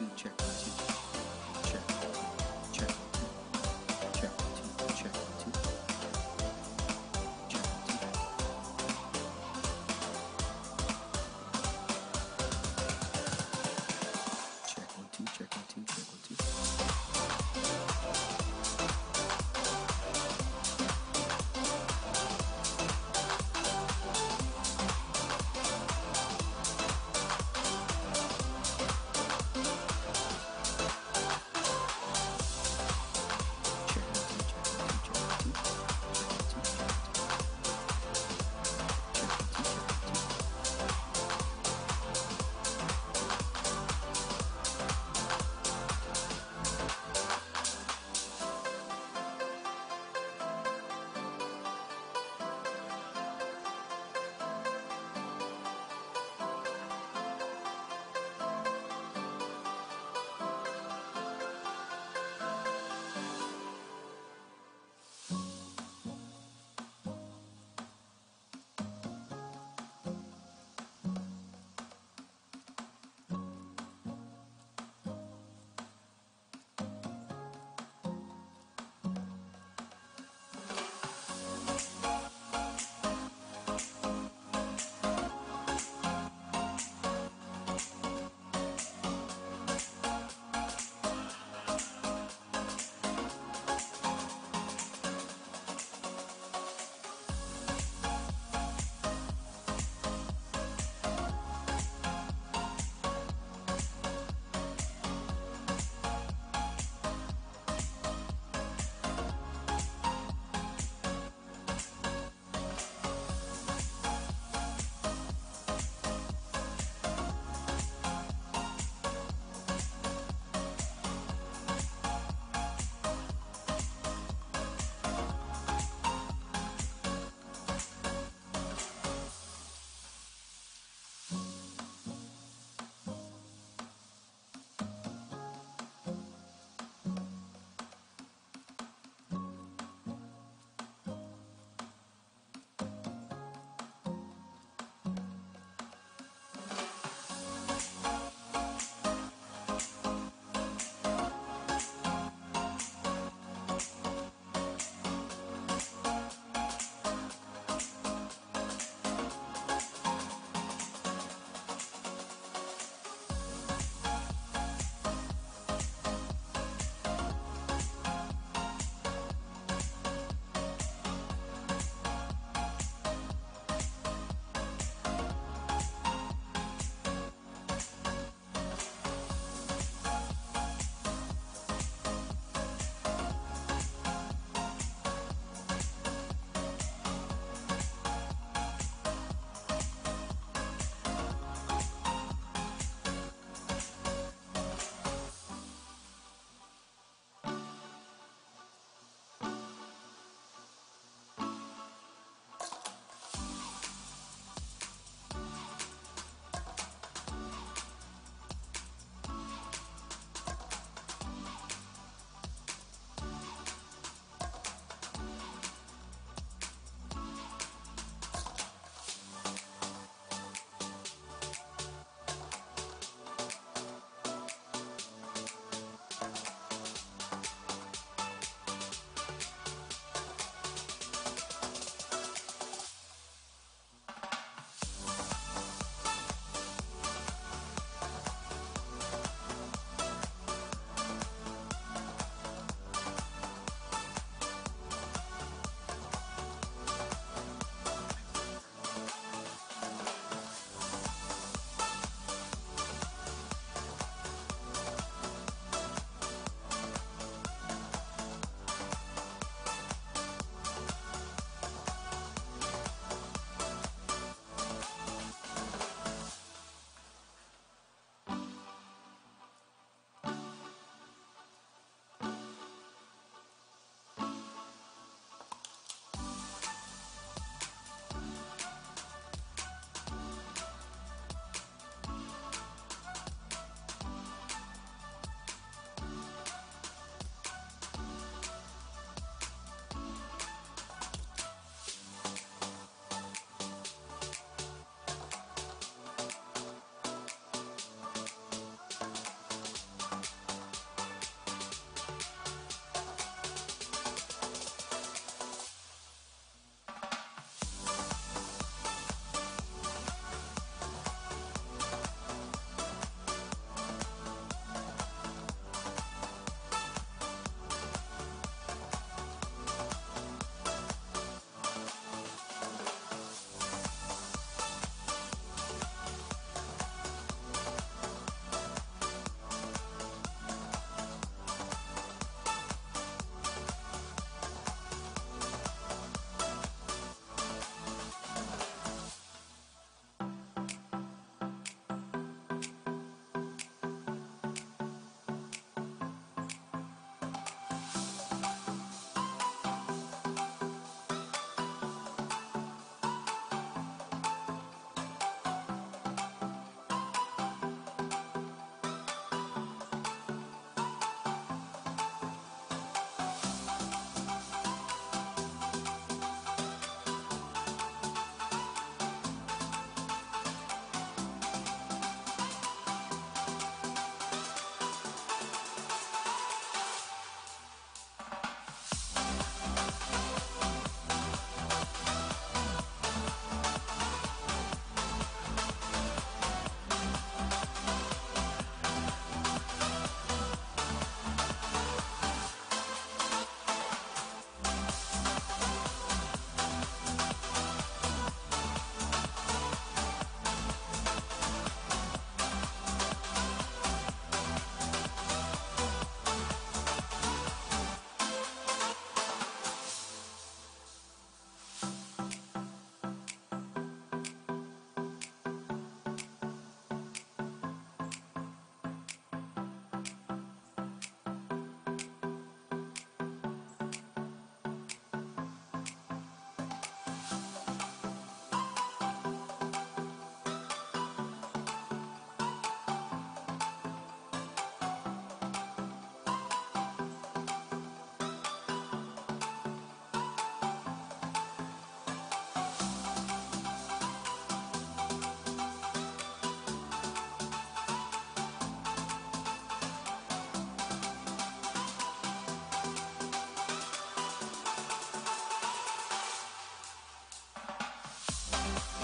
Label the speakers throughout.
Speaker 1: two, check.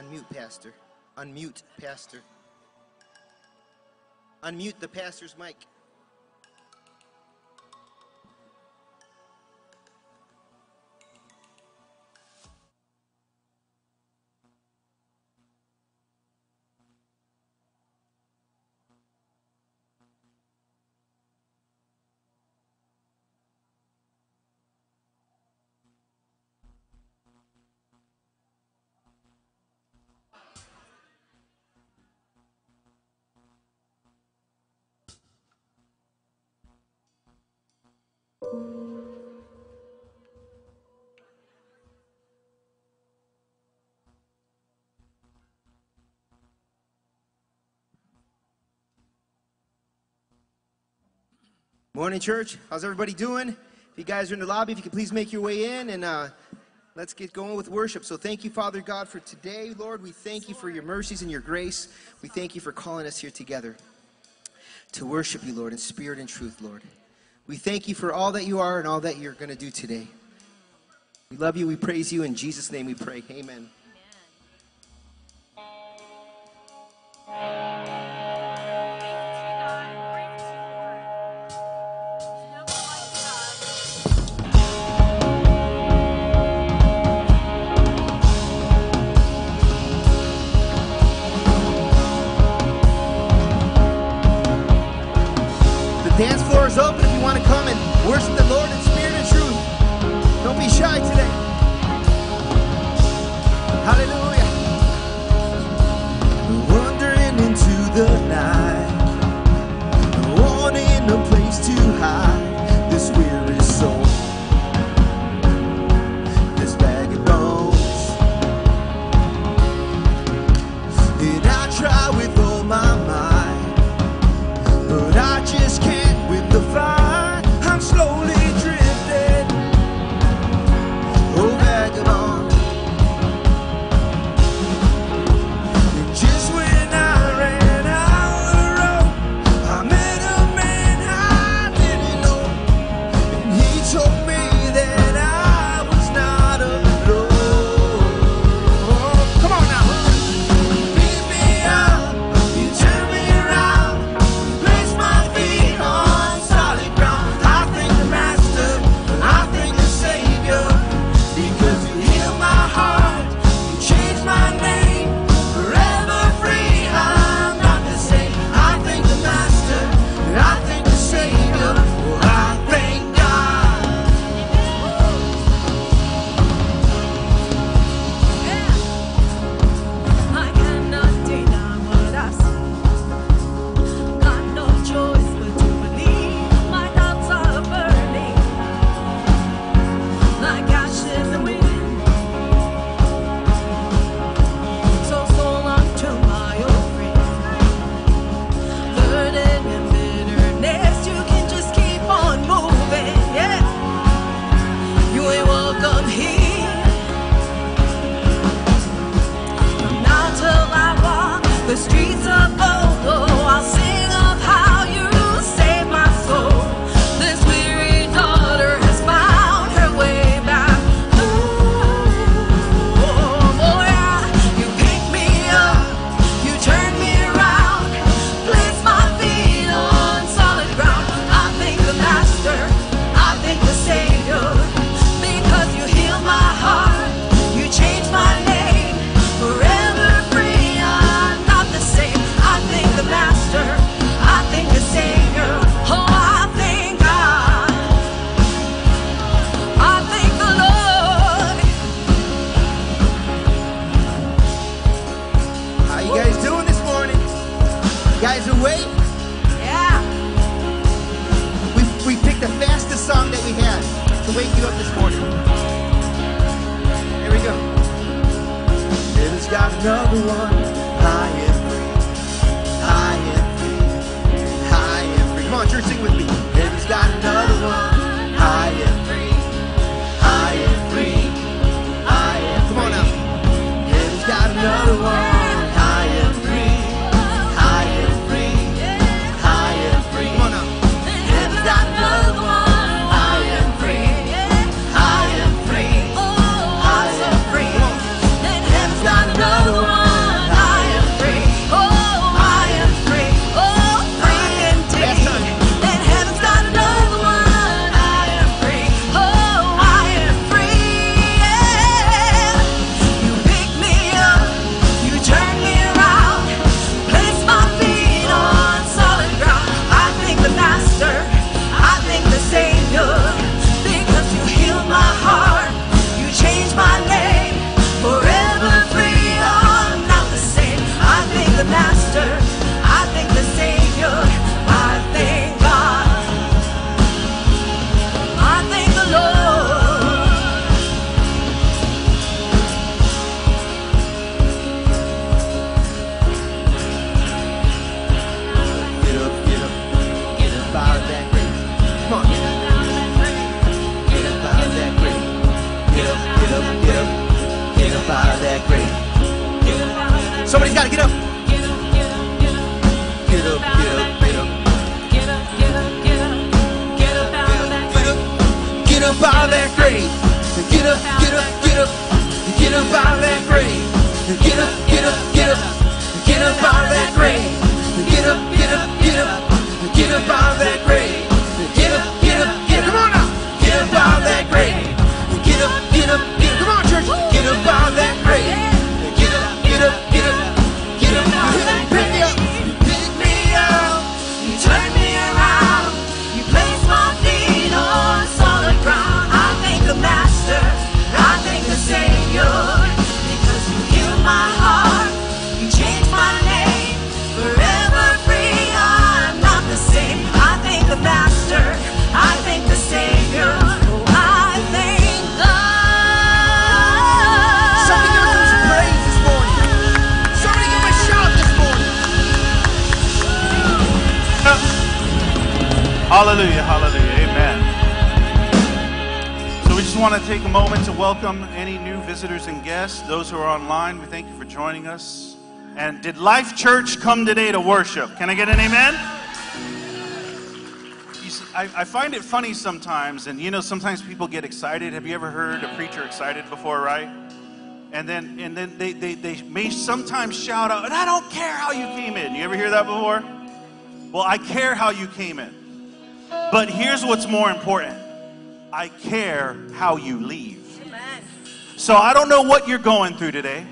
Speaker 1: Unmute, Pastor. Unmute, Pastor. Unmute the pastor's mic. Morning, church. How's everybody doing? If you guys are in the lobby, if you could please make your way in and uh, let's get going with worship. So, thank you, Father God, for today. Lord, we thank you for your mercies and your grace. We thank you for calling us here together to worship you, Lord, in spirit and truth, Lord. We thank you for all that you are and all that you're going to do today. We love you. We praise you. In Jesus' name we pray. Amen. Come today
Speaker 2: to
Speaker 3: worship? Can I get an amen? You see, I, I find it funny sometimes, and you know, sometimes people get excited. Have you ever heard a preacher excited before, right? And then, and then they, they, they may sometimes shout out, and I don't care how you came in. You ever hear that before? Well, I care how you came in. But here's what's more important I care how you leave.
Speaker 4: Amen.
Speaker 3: So I don't know what you're going through today.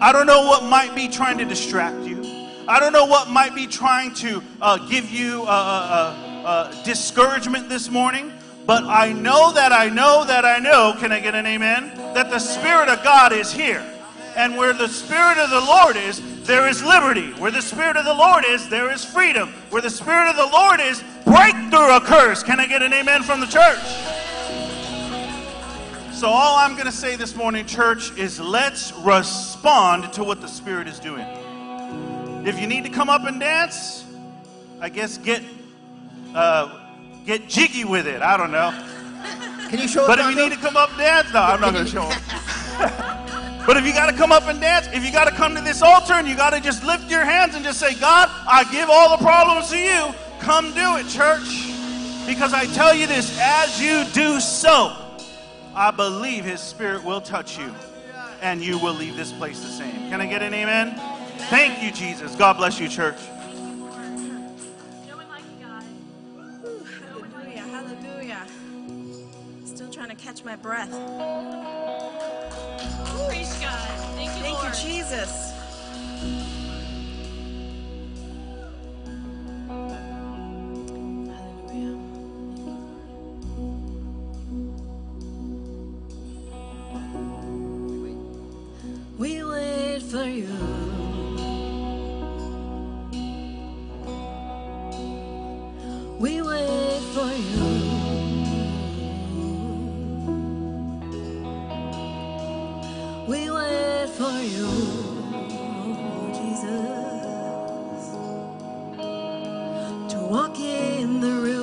Speaker 3: I don't know what might be trying to distract you. I don't know what might be trying to uh, give you uh, uh, uh, discouragement this morning. But I know that I know that I know, can I get an amen? That the Spirit of God is here. And where the Spirit of the Lord is, there is liberty. Where the Spirit of the Lord is, there is freedom. Where the Spirit of the Lord is, breakthrough occurs. Can I get an amen from the church? So, all I'm going to say this morning, church, is let's respond to what the Spirit is doing. If you need to come up and dance, I guess get uh, get jiggy with it. I don't know.
Speaker 1: Can you show?
Speaker 3: But if you need to come up and dance, no, I'm not going to show but if you got to come up and dance, if you got to come to this altar and you got to just lift your hands and just say, God, I give all the problems to you, come do it, church. Because I tell you this, as you do so, I believe His Spirit will touch you and you will leave this place the same. Can I get an amen? Thank you, Jesus. God bless you, church.
Speaker 4: No one like God. Hallelujah, hallelujah. Still trying to catch my breath.
Speaker 5: Praise God. Thank you,
Speaker 4: Thank
Speaker 5: Lord.
Speaker 4: you, Jesus. Hallelujah. We wait for you. We wait for you. We wait for you, Jesus, to walk in the room.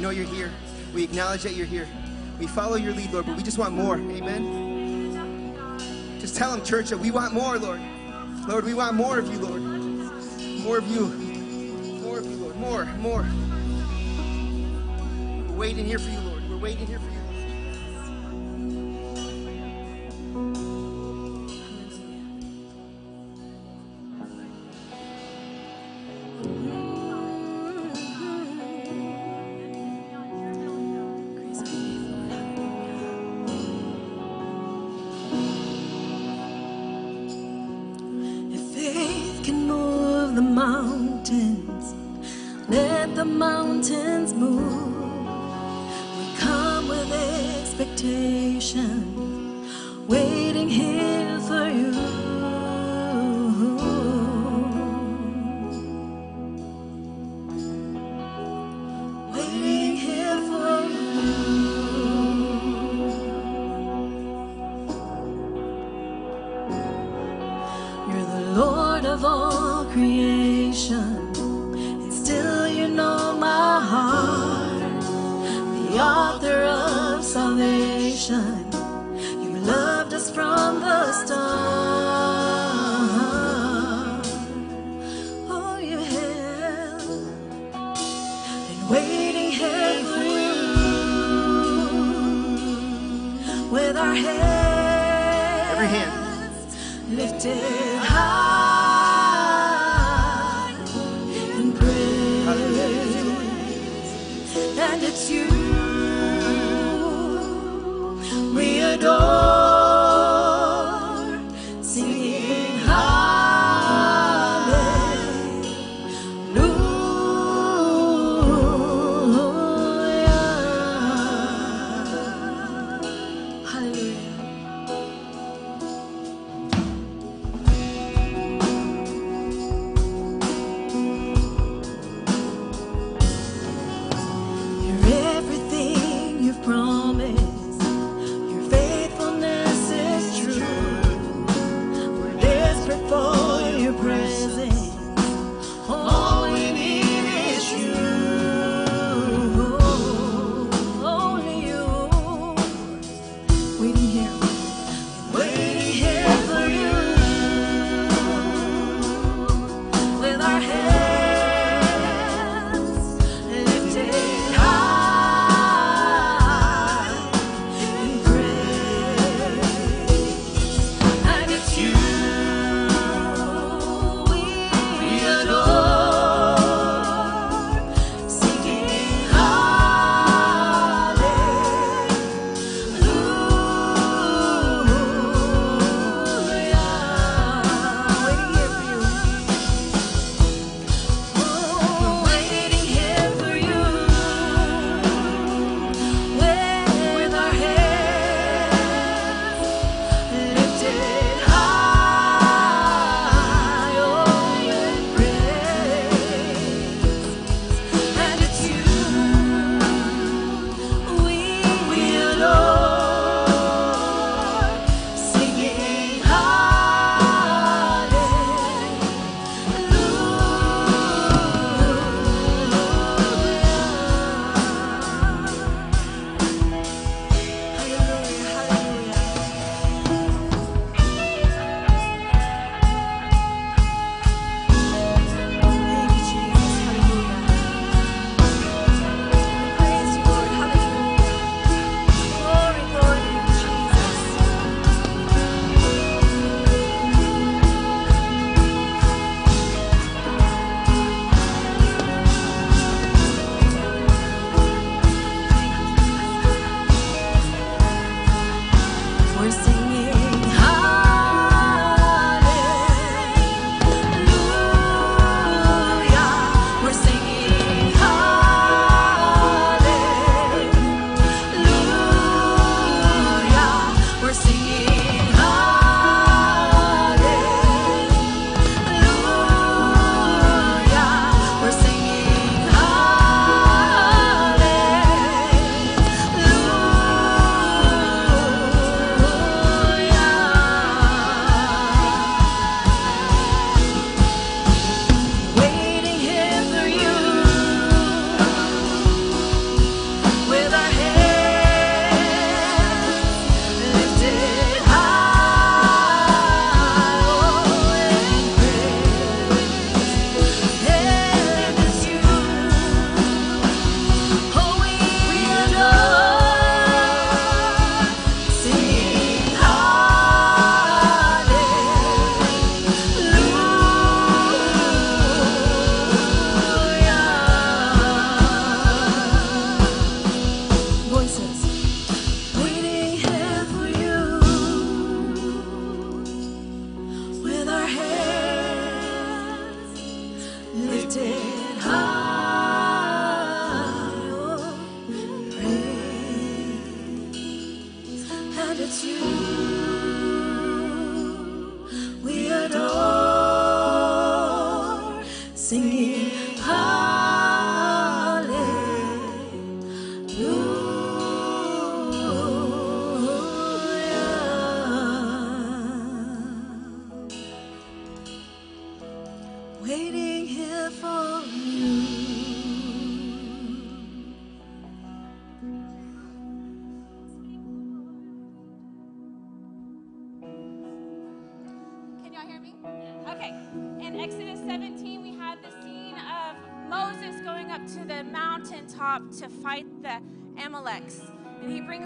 Speaker 4: We know you're here. We acknowledge that you're here. We follow your lead, Lord, but we just want more. Amen. Just tell them, church, that we want more, Lord. Lord, we want more of you, Lord. More of you. More of you, Lord. More, more. We're waiting here for you, Lord. We're waiting here for you.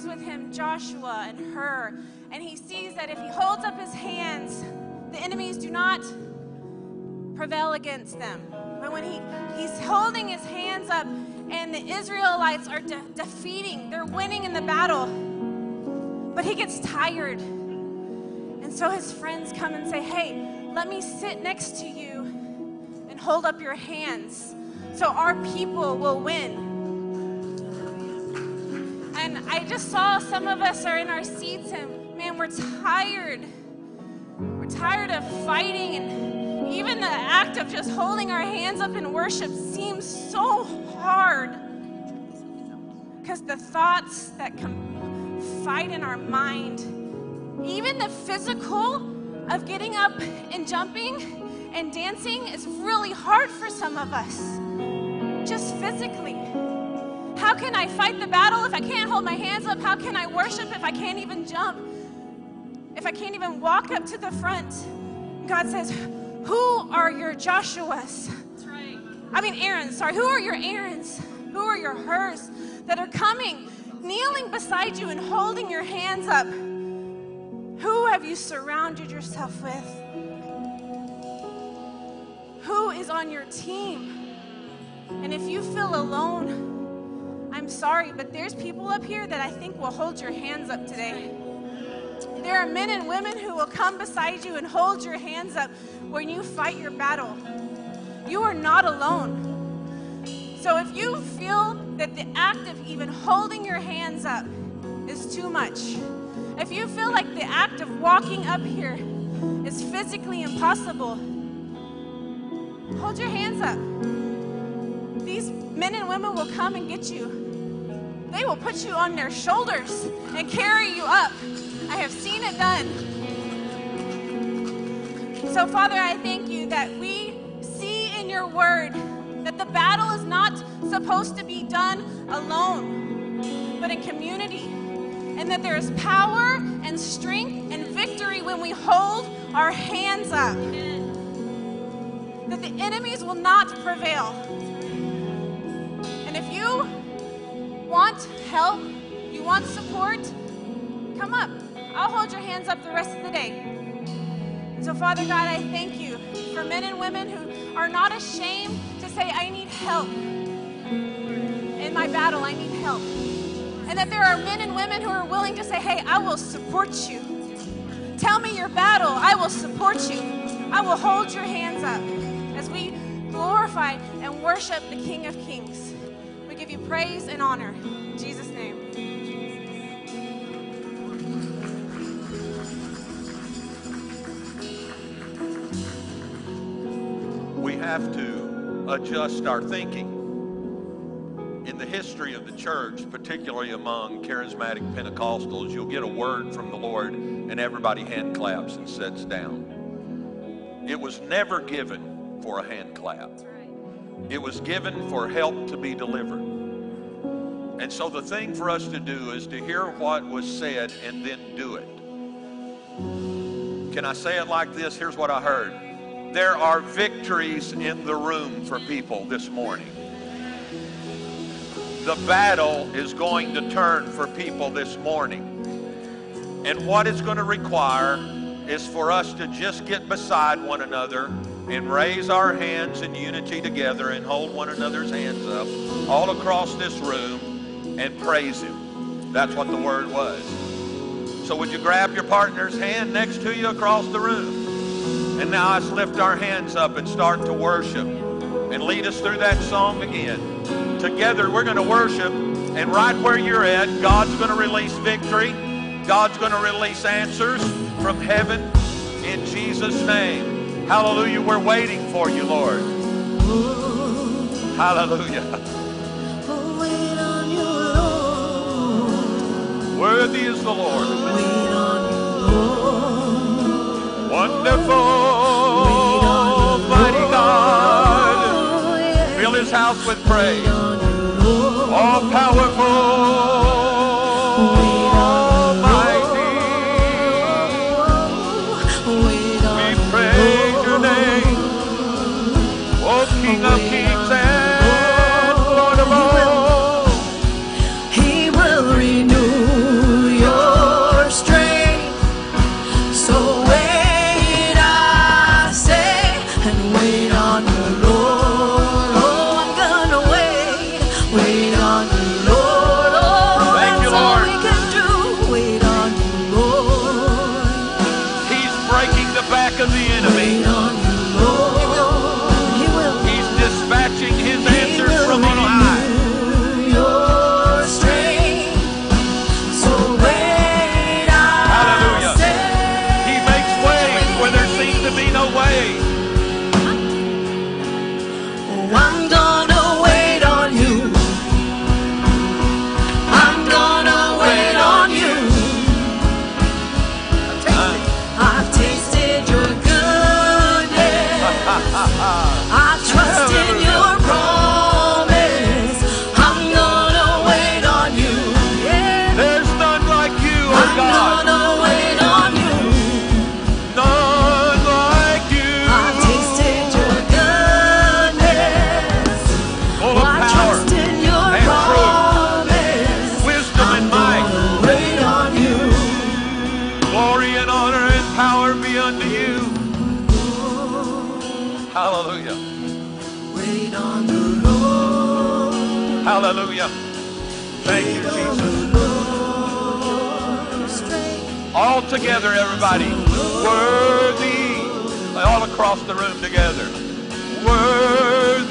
Speaker 6: Brings with him Joshua and Hur. And he sees that if he holds up his hands, the enemies do not prevail against them. But when he, he's holding his hands up and the Israelites are de- defeating, they're winning in the battle. But he gets tired. And so his friends come and say, Hey, let me sit next to you and hold up your hands so our people will win. And I just saw some of us are in our seats and man, we're tired. We're tired of fighting and even the act of just holding our hands up in worship seems so hard. Because the thoughts that come fight in our mind, even the physical of getting up and jumping and dancing is really hard for some of us. Just physically. How can I fight the battle if I can't hold my hands up? How can I worship if I can't even jump? If I can't even walk up to the front? God says, Who are your Joshuas?
Speaker 5: Right.
Speaker 6: I mean, Aaron's, sorry. Who are your Aaron's? Who are your Hurs that are coming, kneeling beside you and holding your hands up? Who have you surrounded yourself with? Who is on your team? And if you feel alone, I'm sorry, but there's people up here that I think will hold your hands up today. There are men and women who will come beside you and hold your hands up when you fight your battle. You are not alone. So if you feel that the act of even holding your hands up is too much, if you feel like the act of walking up here is physically impossible, hold your hands up. These men and women will come and get you. They will put you on their shoulders and carry you up. I have seen it done. So, Father, I thank you that we see in your word that the battle is not supposed to be done alone, but in community. And that there is power and strength and victory when we hold our hands up. That the enemies will not prevail. Want help, you want support, come up. I'll hold your hands up the rest of the day. So, Father God, I thank you for men and women who are not ashamed to say, I need help. In my battle, I need help. And that there are men and women who are willing to say, Hey, I will support you. Tell me your battle. I will support you. I will hold your hands up as we glorify and worship the King of Kings. We give you praise and honor. In Jesus' name.
Speaker 7: we have to adjust our thinking. In the history of the church, particularly among charismatic Pentecostals, you'll get a word from the Lord and everybody hand claps and sits down. It was never given for a hand clap. It was given for help to be delivered. And so the thing for us to do is to hear what was said and then do it. Can I say it like this? Here's what I heard. There are victories in the room for people this morning. The battle is going to turn for people this morning. And what it's going to require is for us to just get beside one another and raise our hands in unity together and hold one another's hands up all across this room and praise Him. That's what the word was. So, would you grab your partner's hand next to you across the room? And now let's lift our hands up and start to worship. And lead us through that song again. Together, we're going to worship, and right where you're at, God's going to release victory. God's going to release answers from heaven in Jesus' name. Hallelujah. We're waiting for you, Lord. Hallelujah. Worthy is the Lord. Wonderful, mighty God. Fill his house with praise. All powerful, Hallelujah. Thank you, Jesus. All together, everybody. Worthy. All across the room together. Worthy.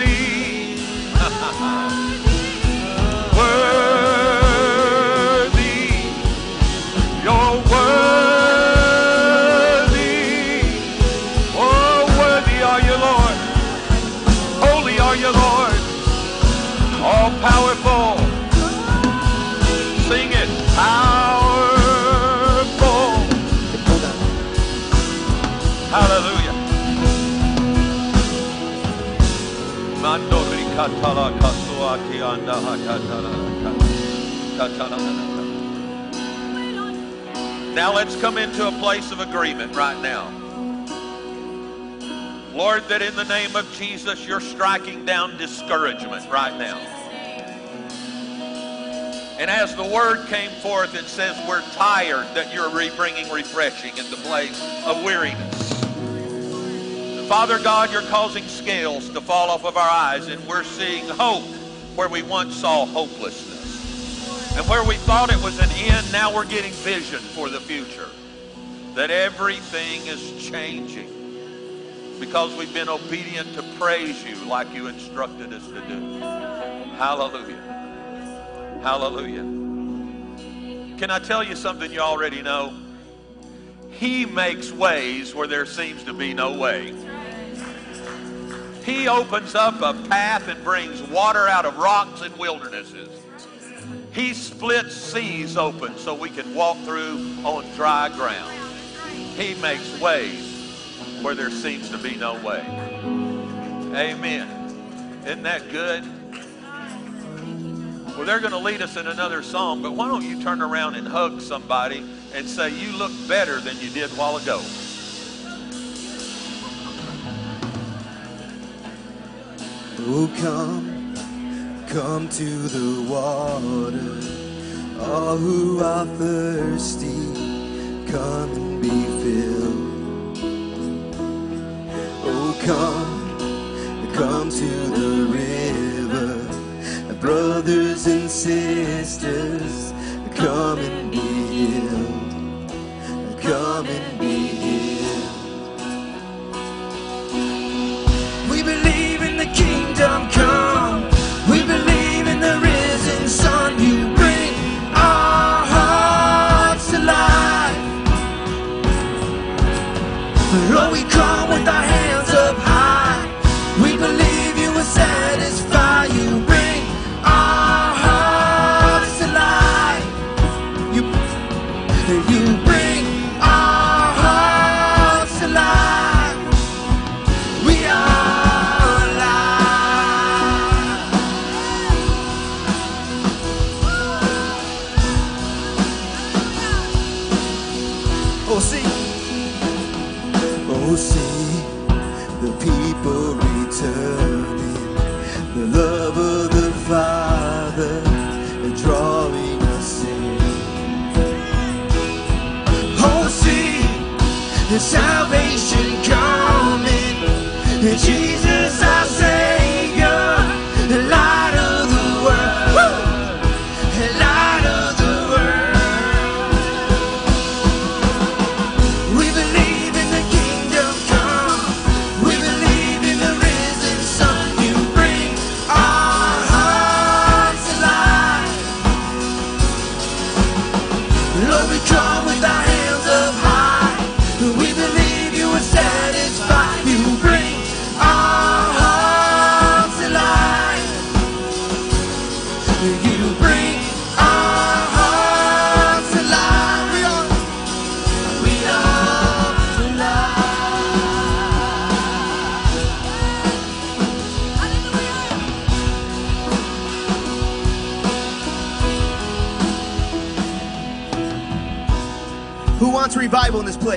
Speaker 7: Katala anda katala. Now let's come into a place of agreement right now. Lord, that in the name of Jesus, you're striking down discouragement right now. And as the word came forth, it says we're tired that you're re- bringing refreshing in the place of weariness. Father God, you're causing scales to fall off of our eyes, and we're seeing hope where we once saw hopelessness. And where we thought it was an end, now we're getting vision for the future. That everything is changing because we've been obedient to praise you like you instructed us to do. Hallelujah. Hallelujah. Can I tell you something you already know? He makes ways where there seems to be no way. He opens up a path and brings water out of rocks and wildernesses. He splits seas open so we can walk through on dry ground. He makes ways where there seems to be no way. Amen. Isn't that good? Well, they're going to lead us in another song, but why don't you turn around and hug somebody and say, You look better than you did while ago?
Speaker 2: Oh, come, come to the water. All who are thirsty, come and be filled. Oh, come, come to the river brothers and sisters, come and be healed. Come and be healed. We believe in the kingdom come. We believe in the risen Son. You bring our hearts to life. Lord, we
Speaker 1: come with our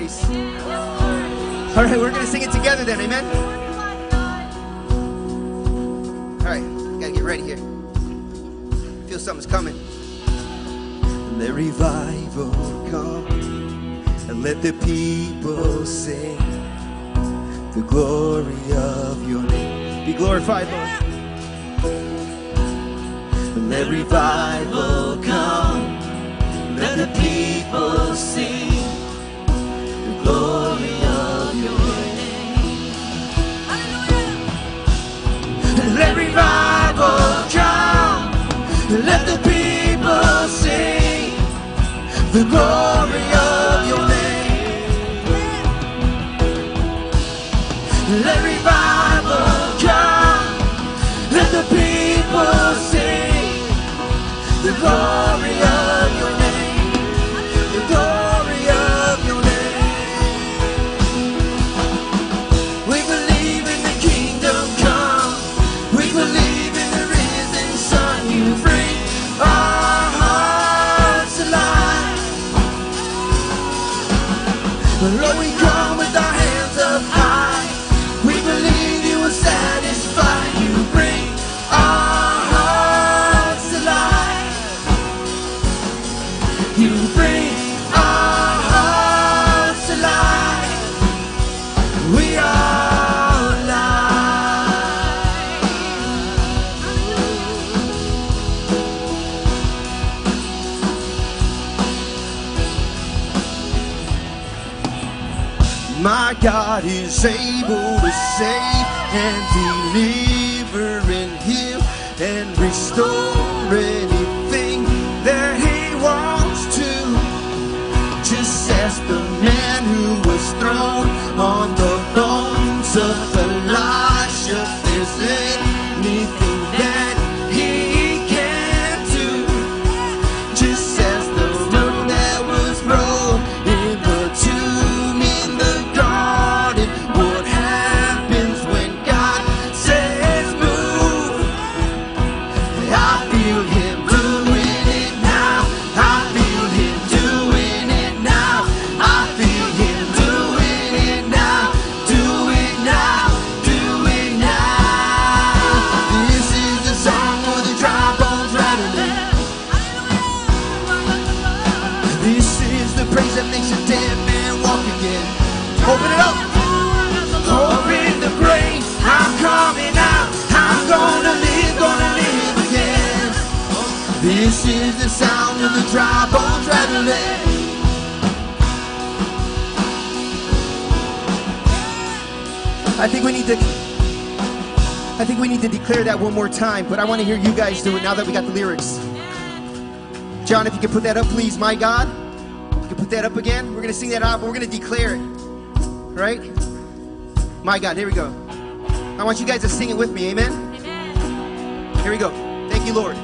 Speaker 1: All right, we're going to sing it together then. Amen. All right, got to get ready here. Feel something's coming.
Speaker 2: Let revival come and let the people sing the glory of your name.
Speaker 1: Be glorified, Lord.
Speaker 2: Let revival come. The glory of your name. Let revival come. Let the people sing the glory
Speaker 1: God is able to save and deliver and heal and restore anything that He wants to. Just ask the man who was thrown on the bones of Elisha declare that one more time, but I want to hear you guys do it now that we got the lyrics. John, if you could put that up, please. My God. You can put that up again. We're going to sing that out, but we're going to declare it. Right? My God. Here we go. I want you guys to sing it with me. Amen? Here we go. Thank you, Lord.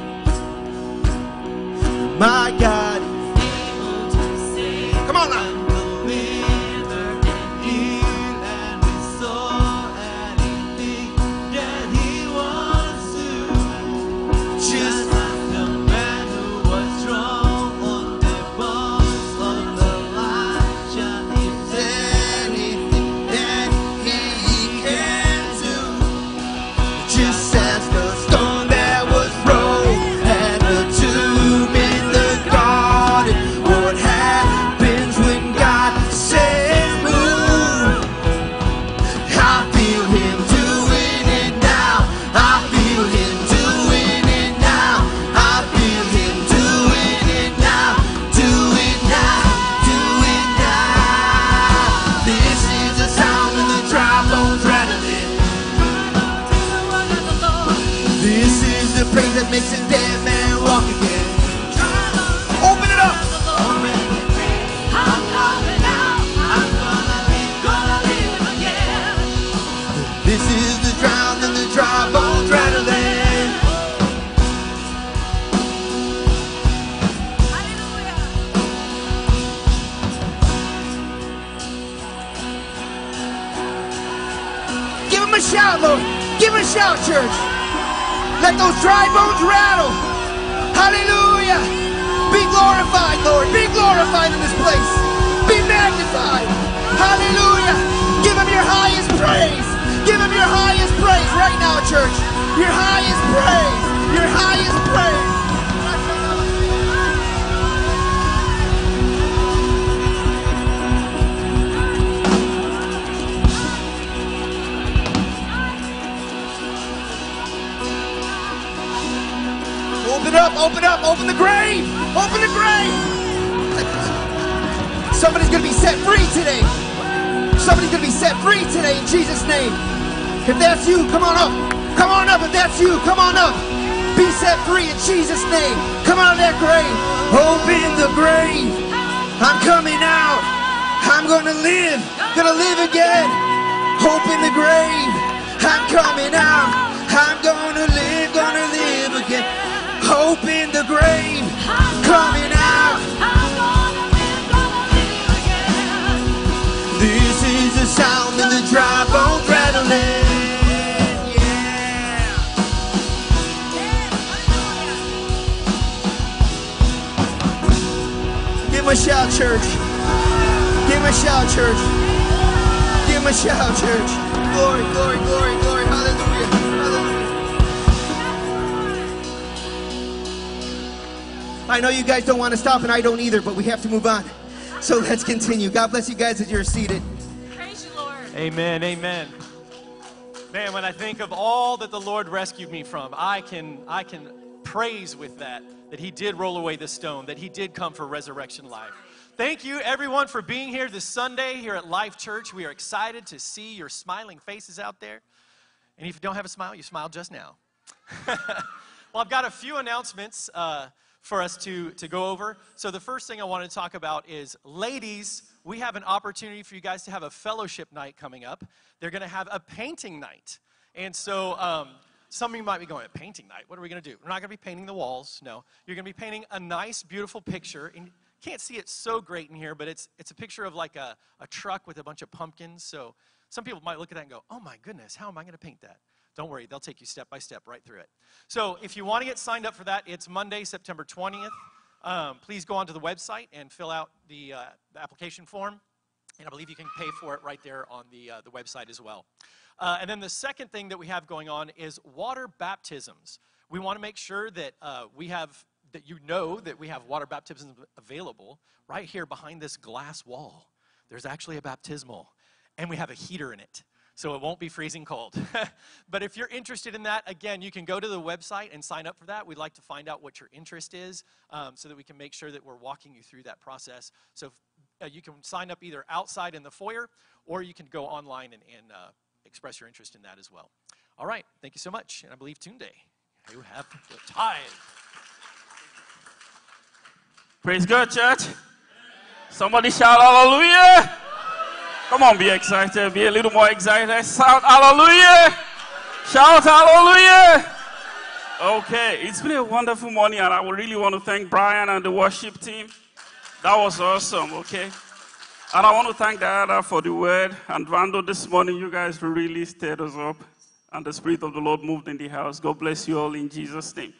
Speaker 1: Guys don't want to stop, and I don't either, but we have to move on. So let's continue. God bless you guys as you're seated.
Speaker 6: Praise you, Lord.
Speaker 8: Amen, amen. Man, when I think of all that the Lord rescued me from, I can I can praise with that that he did roll away the stone, that he did come for resurrection life. Thank you everyone for being here this Sunday here at Life Church. We are excited to see your smiling faces out there. And if you don't have a smile, you smiled just now. well, I've got a few announcements uh, for us to, to go over. So, the first thing I want to talk about is ladies, we have an opportunity for you guys to have a fellowship night coming up. They're going to have a painting night. And so, um, some of you might be going, painting night? What are we going to do? We're not going to be painting the walls. No. You're going to be painting a nice, beautiful picture. And you can't see it so great in here, but it's, it's a picture of like a, a truck with a bunch of pumpkins. So, some people might look at that and go, oh my goodness, how am I going to paint that? Don't worry, they'll take you step by step right through it. So, if you want to get signed up for that, it's Monday, September 20th. Um, please go onto the website and fill out the, uh, the application form. And I believe you can pay for it right there on the, uh, the website as well. Uh, and then the second thing that we have going on is water baptisms. We want to make sure that uh, we have, that you know that we have water baptisms available right here behind this glass wall. There's actually a baptismal, and we have a heater in it so it won't be freezing cold. but if you're interested in that, again, you can go to the website and sign up for that. We'd like to find out what your interest is um, so that we can make sure that we're walking you through that process. So uh, you can sign up either outside in the foyer or you can go online and, and uh, express your interest in that as well. All right, thank you so much. And I believe Tunde, you have the time.
Speaker 9: Praise God, church. Somebody shout hallelujah. Come on, be excited. Be a little more excited. Shout hallelujah. Shout hallelujah. Okay, it's been a wonderful morning, and I really want to thank Brian and the worship team. That was awesome, okay? And I want to thank Diana for the word. And Rando, this morning, you guys really stirred us up, and the Spirit of the Lord moved in the house. God bless you all in Jesus' name.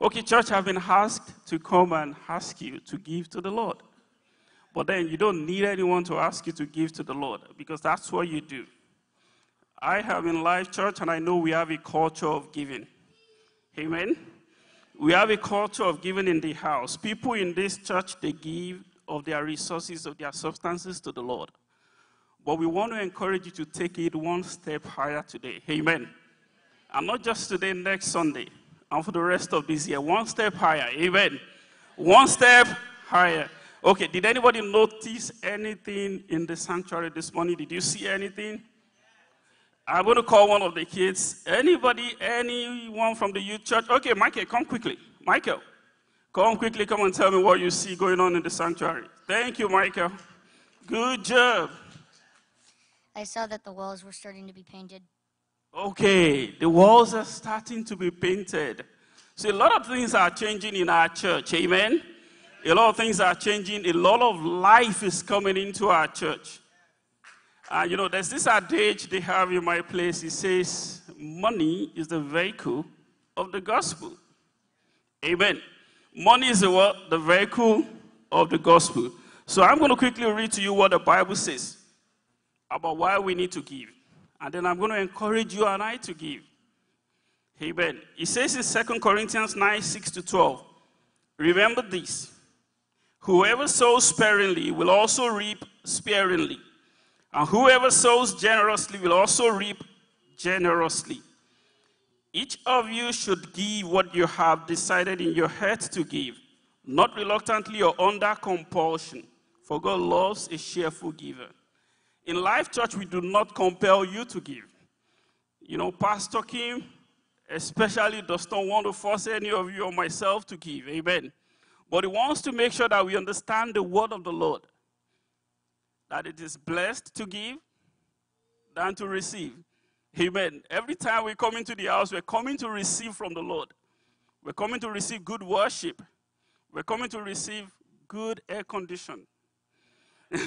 Speaker 9: Okay, church, I've been asked to come and ask you to give to the Lord. But then you don't need anyone to ask you to give to the Lord because that's what you do. I have in Life Church, and I know we have a culture of giving. Amen. We have a culture of giving in the house. People in this church, they give of their resources, of their substances to the Lord. But we want to encourage you to take it one step higher today. Amen. And not just today, next Sunday, and for the rest of this year. One step higher. Amen. One step higher. Okay, did anybody notice anything in the sanctuary this morning? Did you see anything? I'm going to call one of the kids. Anybody, anyone from the youth church? Okay, Michael, come quickly. Michael, come quickly, come and tell me what you see going on in the sanctuary. Thank you, Michael. Good job.
Speaker 10: I saw that the walls were starting to be painted.
Speaker 9: Okay, the walls are starting to be painted. So a lot of things are changing in our church. Amen. A lot of things are changing. A lot of life is coming into our church. And you know, there's this adage they have in my place. It says, money is the vehicle of the gospel. Amen. Money is the what? The vehicle of the gospel. So I'm going to quickly read to you what the Bible says about why we need to give. And then I'm going to encourage you and I to give. Amen. It says in 2 Corinthians 9 6 to 12. Remember this whoever sows sparingly will also reap sparingly, and whoever sows generously will also reap generously. Each of you should give what you have decided in your heart to give, not reluctantly or under compulsion, for God loves a cheerful giver. In Life Church, we do not compel you to give. You know, Pastor Kim especially does not want to force any of you or myself to give. Amen. But he wants to make sure that we understand the word of the Lord. That it is blessed to give than to receive. Amen. Every time we come into the house, we're coming to receive from the Lord. We're coming to receive good worship. We're coming to receive good air condition.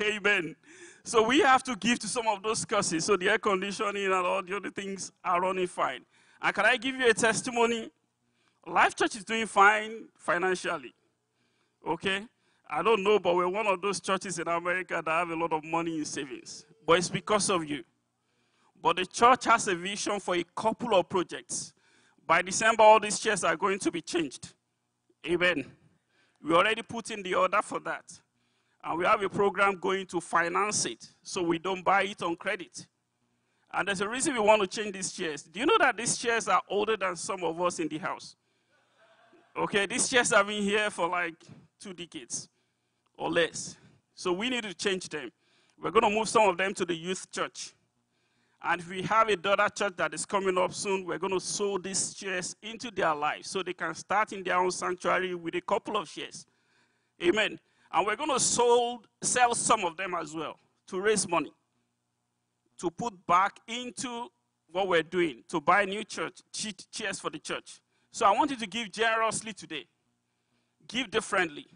Speaker 9: Amen. So we have to give to some of those curses so the air conditioning and all the other things are running fine. And can I give you a testimony? Life Church is doing fine financially. Okay? I don't know, but we're one of those churches in America that have a lot of money in savings. But it's because of you. But the church has a vision for a couple of projects. By December, all these chairs are going to be changed. Amen. We already put in the order for that. And we have a program going to finance it so we don't buy it on credit. And there's a reason we want to change these chairs. Do you know that these chairs are older than some of us in the house? Okay, these chairs have been here for like two decades or less. So we need to change them. We're going to move some of them to the youth church. And if we have a daughter church that is coming up soon, we're going to sow these chairs into their lives so they can start in their own sanctuary with a couple of chairs. Amen. And we're going to sold, sell some of them as well to raise money to put back into what we're doing to buy new church chairs for the church. So I want you to give generously today. Give differently.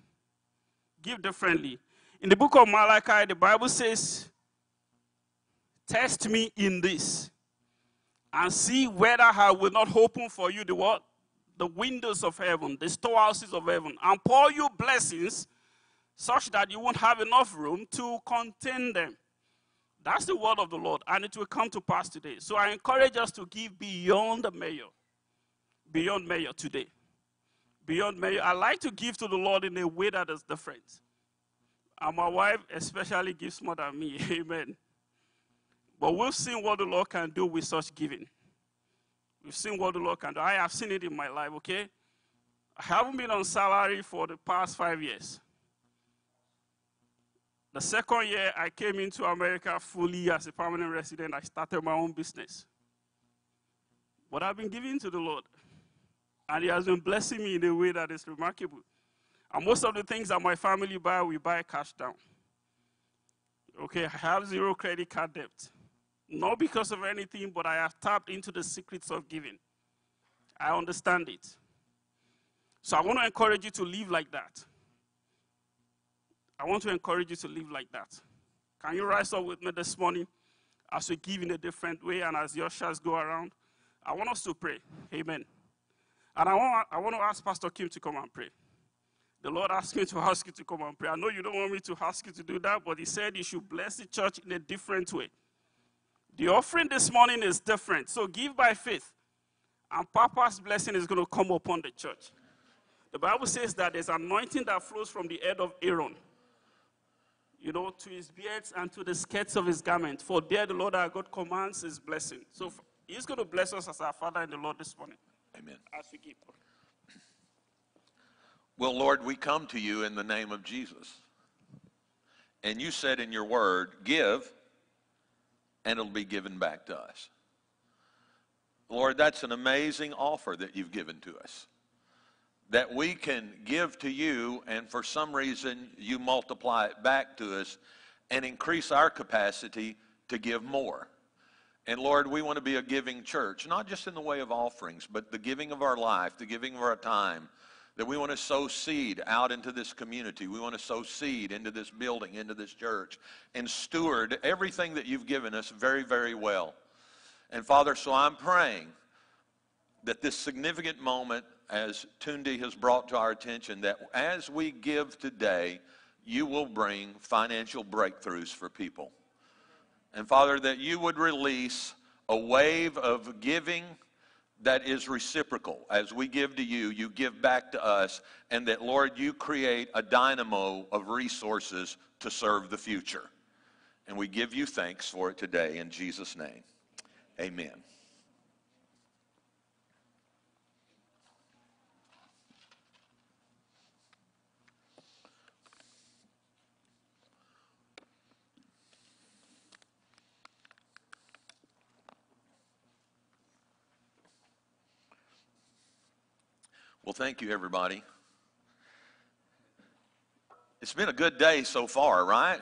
Speaker 9: Give differently. In the book of Malachi, the Bible says, Test me in this and see whether I will not open for you the what? The windows of heaven, the storehouses of heaven, and pour you blessings such that you won't have enough room to contain them. That's the word of the Lord, and it will come to pass today. So I encourage us to give beyond the mayor, beyond mayor today. Beyond mayor. I like to give to the Lord in a way that is different. And my wife especially gives more than me. Amen. But we've seen what the Lord can do with such giving. We've seen what the Lord can do. I have seen it in my life, okay? I haven't been on salary for the past five years. The second year I came into America fully as a permanent resident, I started my own business. But I've been giving to the Lord. And He has been blessing me in a way that is remarkable. And most of the things that my family buy, we buy cash down. Okay, I have zero credit card debt. Not because of anything, but I have tapped into the secrets of giving. I understand it. So I want to encourage you to live like that. I want to encourage you to live like that. Can you rise up with me this morning as we give in a different way and as the ushers go around? I want us to pray. Amen. And I want, I want to ask Pastor Kim to come and pray. The Lord asked me to ask you to come and pray. I know you don't want me to ask you to do that, but He said you should bless the church in a different way. The offering this morning is different. So give by faith. And Papa's blessing is going to come upon the church. The Bible says that there's anointing that flows from the head of Aaron you know, to his beards and to the skirts of his garment. For there the Lord our God commands his blessing. So he's going to bless us as our Father in the Lord this morning.
Speaker 7: Amen.
Speaker 9: As we give.
Speaker 7: Well, Lord, we come to you in the name of Jesus. And you said in your word, give, and it'll be given back to us. Lord, that's an amazing offer that you've given to us that we can give to you, and for some reason you multiply it back to us and increase our capacity to give more. And Lord, we want to be a giving church, not just in the way of offerings, but the giving of our life, the giving of our time. That we want to sow seed out into this community. We want to sow seed into this building, into this church, and steward everything that you've given us very, very well. And Father, so I'm praying that this significant moment, as Tunde has brought to our attention, that as we give today, you will bring financial breakthroughs for people. And Father, that you would release a wave of giving that is reciprocal. As we give to you, you give back to us, and that, Lord, you create a dynamo of resources to serve the future. And we give you thanks for it today in Jesus' name. Amen. Well, thank you, everybody. It's been a good day so far, right?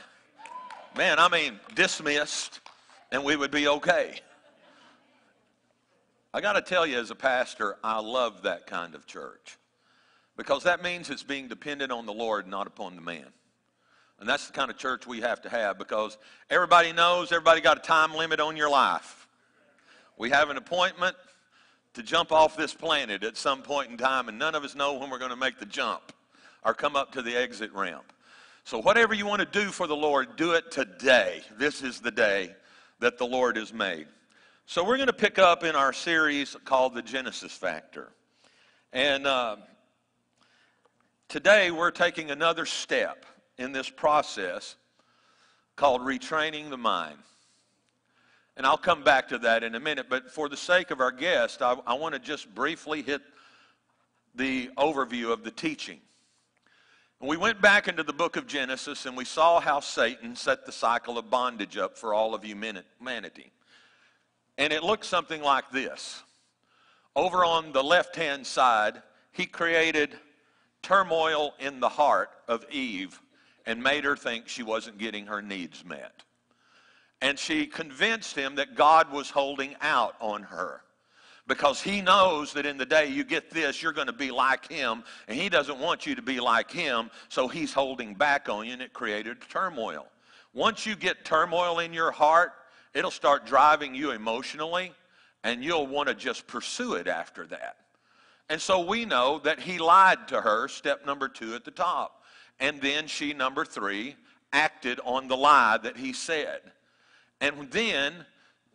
Speaker 7: Man, I mean, dismissed, and we would be okay. I got to tell you, as a pastor, I love that kind of church because that means it's being dependent on the Lord, not upon the man. And that's the kind of church we have to have because everybody knows everybody got a time limit on your life. We have an appointment to jump off this planet at some point in time, and none of us know when we're going to make the jump or come up to the exit ramp. So, whatever you want to do for the Lord, do it today. This is the day that the Lord has made. So, we're going to pick up in our series called The Genesis Factor. And uh, today we're taking another step in this process called retraining the mind. And I'll come back to that in a minute, but for the sake of our guest, I, I want to just briefly hit the overview of the teaching. We went back into the book of Genesis and we saw how Satan set the cycle of bondage up for all of humanity. And it looked something like this. Over on the left hand side, he created turmoil in the heart of Eve and made her think she wasn't getting her needs met. And she convinced him that God was holding out on her because he knows that in the day you get this, you're going to be like him, and he doesn't want you to be like him, so he's holding back on you, and it created turmoil. Once you get turmoil in your heart, it'll start driving you emotionally, and you'll want to just pursue it after that. And so we know that he lied to her, step number two at the top. And then she, number three, acted on the lie that he said. And then,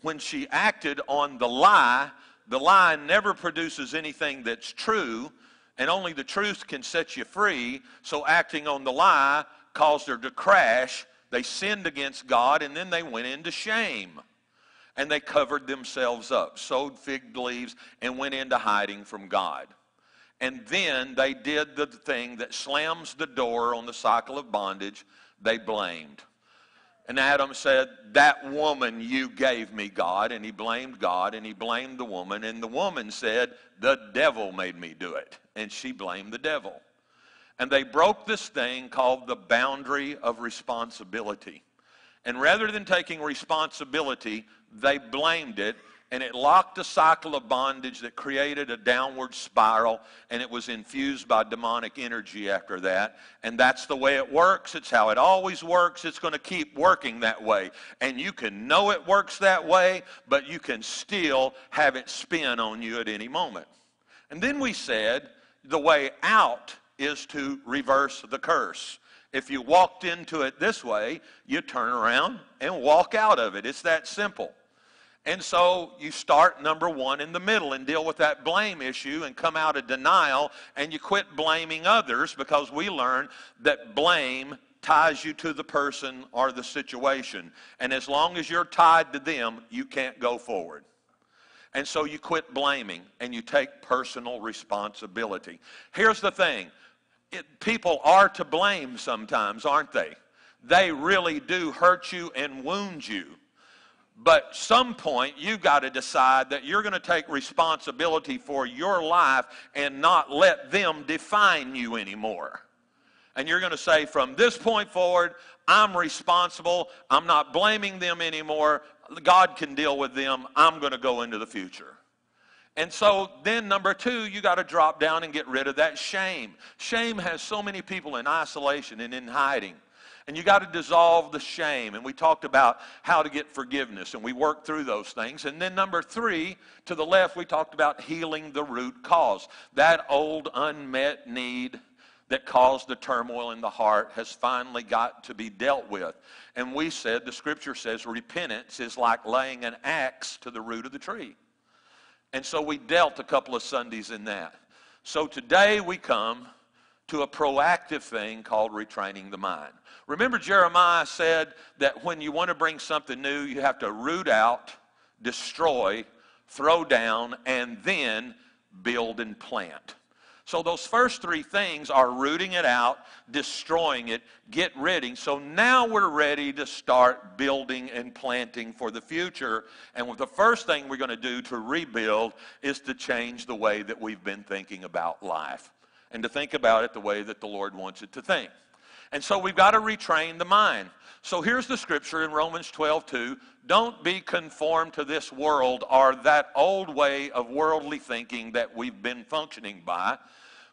Speaker 7: when she acted on the lie, the lie never produces anything that's true, and only the truth can set you free. So, acting on the lie caused her to crash. They sinned against God, and then they went into shame. And they covered themselves up, sewed fig leaves, and went into hiding from God. And then they did the thing that slams the door on the cycle of bondage. They blamed. And Adam said, That woman you gave me, God. And he blamed God and he blamed the woman. And the woman said, The devil made me do it. And she blamed the devil. And they broke this thing called the boundary of responsibility. And rather than taking responsibility, they blamed it and it locked a cycle of bondage that created a downward spiral and it was infused by demonic energy after that. And that's the way it works. It's how it always works. It's going to keep working that way. And you can know it works that way but you can still have it spin on you at any moment. And then we said the way out is to reverse the curse. If you walked into it this way you turn around and walk out of it. It's that simple and so you start number one in the middle and deal with that blame issue and come out of denial and you quit blaming others because we learn that blame ties you to the person or the situation. And as long as you're tied to them, you can't go forward. And so you quit blaming and you take personal responsibility. Here's the thing it, people are to blame sometimes, aren't they? They really do hurt you and wound you. But some point you got to decide that you're going to take responsibility for your life and not let them define you anymore. And you're going to say, from this point forward, I'm responsible. I'm not blaming them anymore. God can deal with them. I'm going to go into the future. And so then, number two, you got to drop down and get rid of that shame. Shame has so many people in isolation and in hiding. And you got to dissolve the shame. And we talked about how to get forgiveness, and we worked through those things. And then, number three, to the left, we talked about healing the root cause. That old unmet need that caused the turmoil in the heart has finally got to be dealt with. And we said, the scripture says, repentance is like laying an axe to the root of the tree. And so we dealt a couple of Sundays in that. So today we come to a proactive thing called retraining the mind. Remember, Jeremiah said that when you want to bring something new, you have to root out, destroy, throw down, and then build and plant. So those first three things are rooting it out, destroying it, get ready. So now we're ready to start building and planting for the future. And the first thing we're going to do to rebuild is to change the way that we've been thinking about life and to think about it the way that the Lord wants it to think. And so we've got to retrain the mind. So here's the scripture in Romans 12, 2. Don't be conformed to this world or that old way of worldly thinking that we've been functioning by.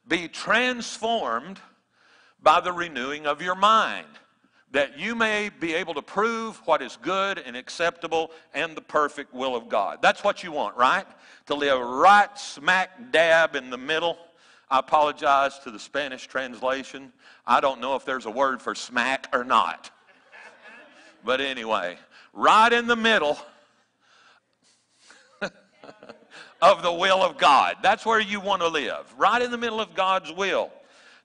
Speaker 7: Be transformed by the renewing of your mind, that you may be able to prove what is good and acceptable and the perfect will of God. That's what you want, right? To live right smack dab in the middle. I apologize to the Spanish translation. I don't know if there's a word for smack or not. But anyway, right in the middle of the will of God. That's where you want to live, right in the middle of God's will.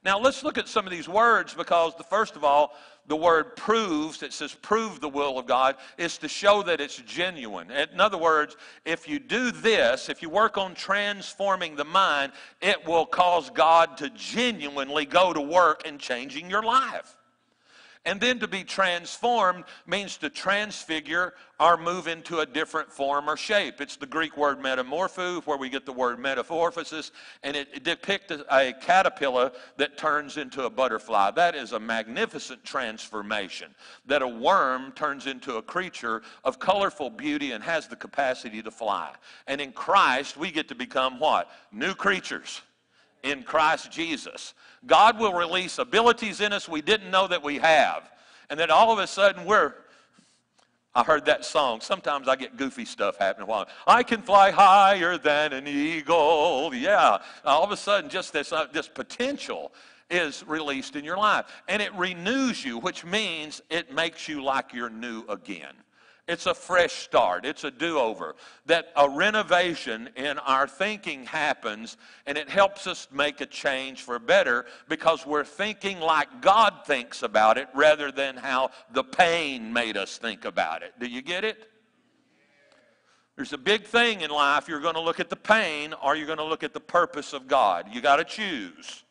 Speaker 7: Now, let's look at some of these words because, the, first of all, the word proves, it says prove the will of God, is to show that it's genuine. In other words, if you do this, if you work on transforming the mind, it will cause God to genuinely go to work in changing your life. And then to be transformed means to transfigure or move into a different form or shape. It's the Greek word metamorpho, where we get the word metamorphosis, and it, it depicts a caterpillar that turns into a butterfly. That is a magnificent transformation. That a worm turns into a creature of colorful beauty and has the capacity to fly. And in Christ, we get to become what? New creatures in Christ Jesus. God will release abilities in us we didn't know that we have. And then all of a sudden we're, I heard that song. Sometimes I get goofy stuff happening while I can fly higher than an eagle. Yeah. All of a sudden, just this, uh, this potential is released in your life. And it renews you, which means it makes you like you're new again. It's a fresh start. It's a do over. That a renovation in our thinking happens and it helps us make a change for better because we're thinking like God thinks about it rather than how the pain made us think about it. Do you get it? There's a big thing in life. You're going to look at the pain or you're going to look at the purpose of God. You got to choose.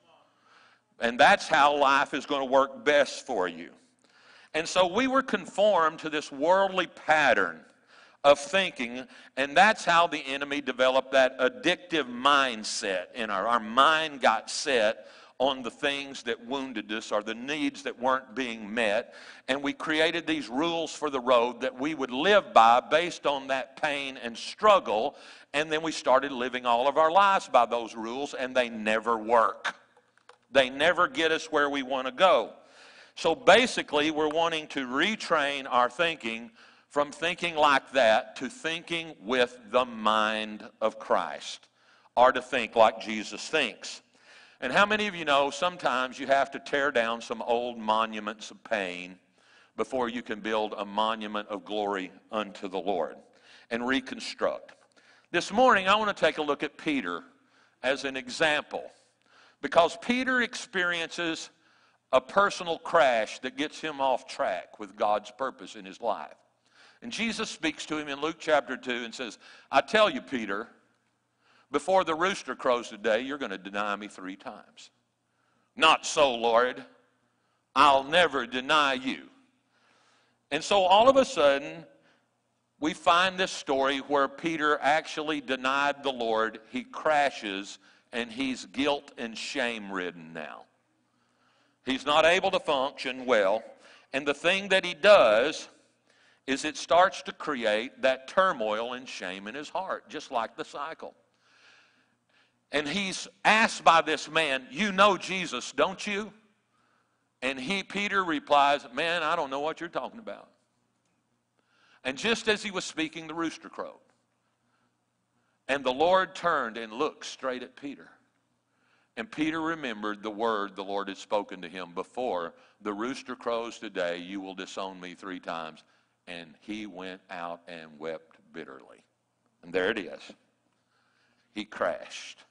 Speaker 7: And that's how life is going to work best for you. And so we were conformed to this worldly pattern of thinking, and that's how the enemy developed that addictive mindset in our, our mind got set on the things that wounded us or the needs that weren't being met. And we created these rules for the road that we would live by based on that pain and struggle. And then we started living all of our lives by those rules, and they never work. They never get us where we want to go. So basically, we're wanting to retrain our thinking from thinking like that to thinking with the mind of Christ, or to think like Jesus thinks. And how many of you know sometimes you have to tear down some old monuments of pain before you can build a monument of glory unto the Lord and reconstruct? This morning, I want to take a look at Peter as an example because Peter experiences a personal crash that gets him off track with God's purpose in his life. And Jesus speaks to him in Luke chapter 2 and says, I tell you, Peter, before the rooster crows today, you're going to deny me three times. Not so, Lord. I'll never deny you. And so all of a sudden, we find this story where Peter actually denied the Lord. He crashes and he's guilt and shame ridden now. He's not able to function well. And the thing that he does is it starts to create that turmoil and shame in his heart, just like the cycle. And he's asked by this man, You know Jesus, don't you? And he, Peter, replies, Man, I don't know what you're talking about. And just as he was speaking, the rooster crowed. And the Lord turned and looked straight at Peter. And Peter remembered the word the Lord had spoken to him before the rooster crows today, you will disown me three times. And he went out and wept bitterly. And there it is. He crashed.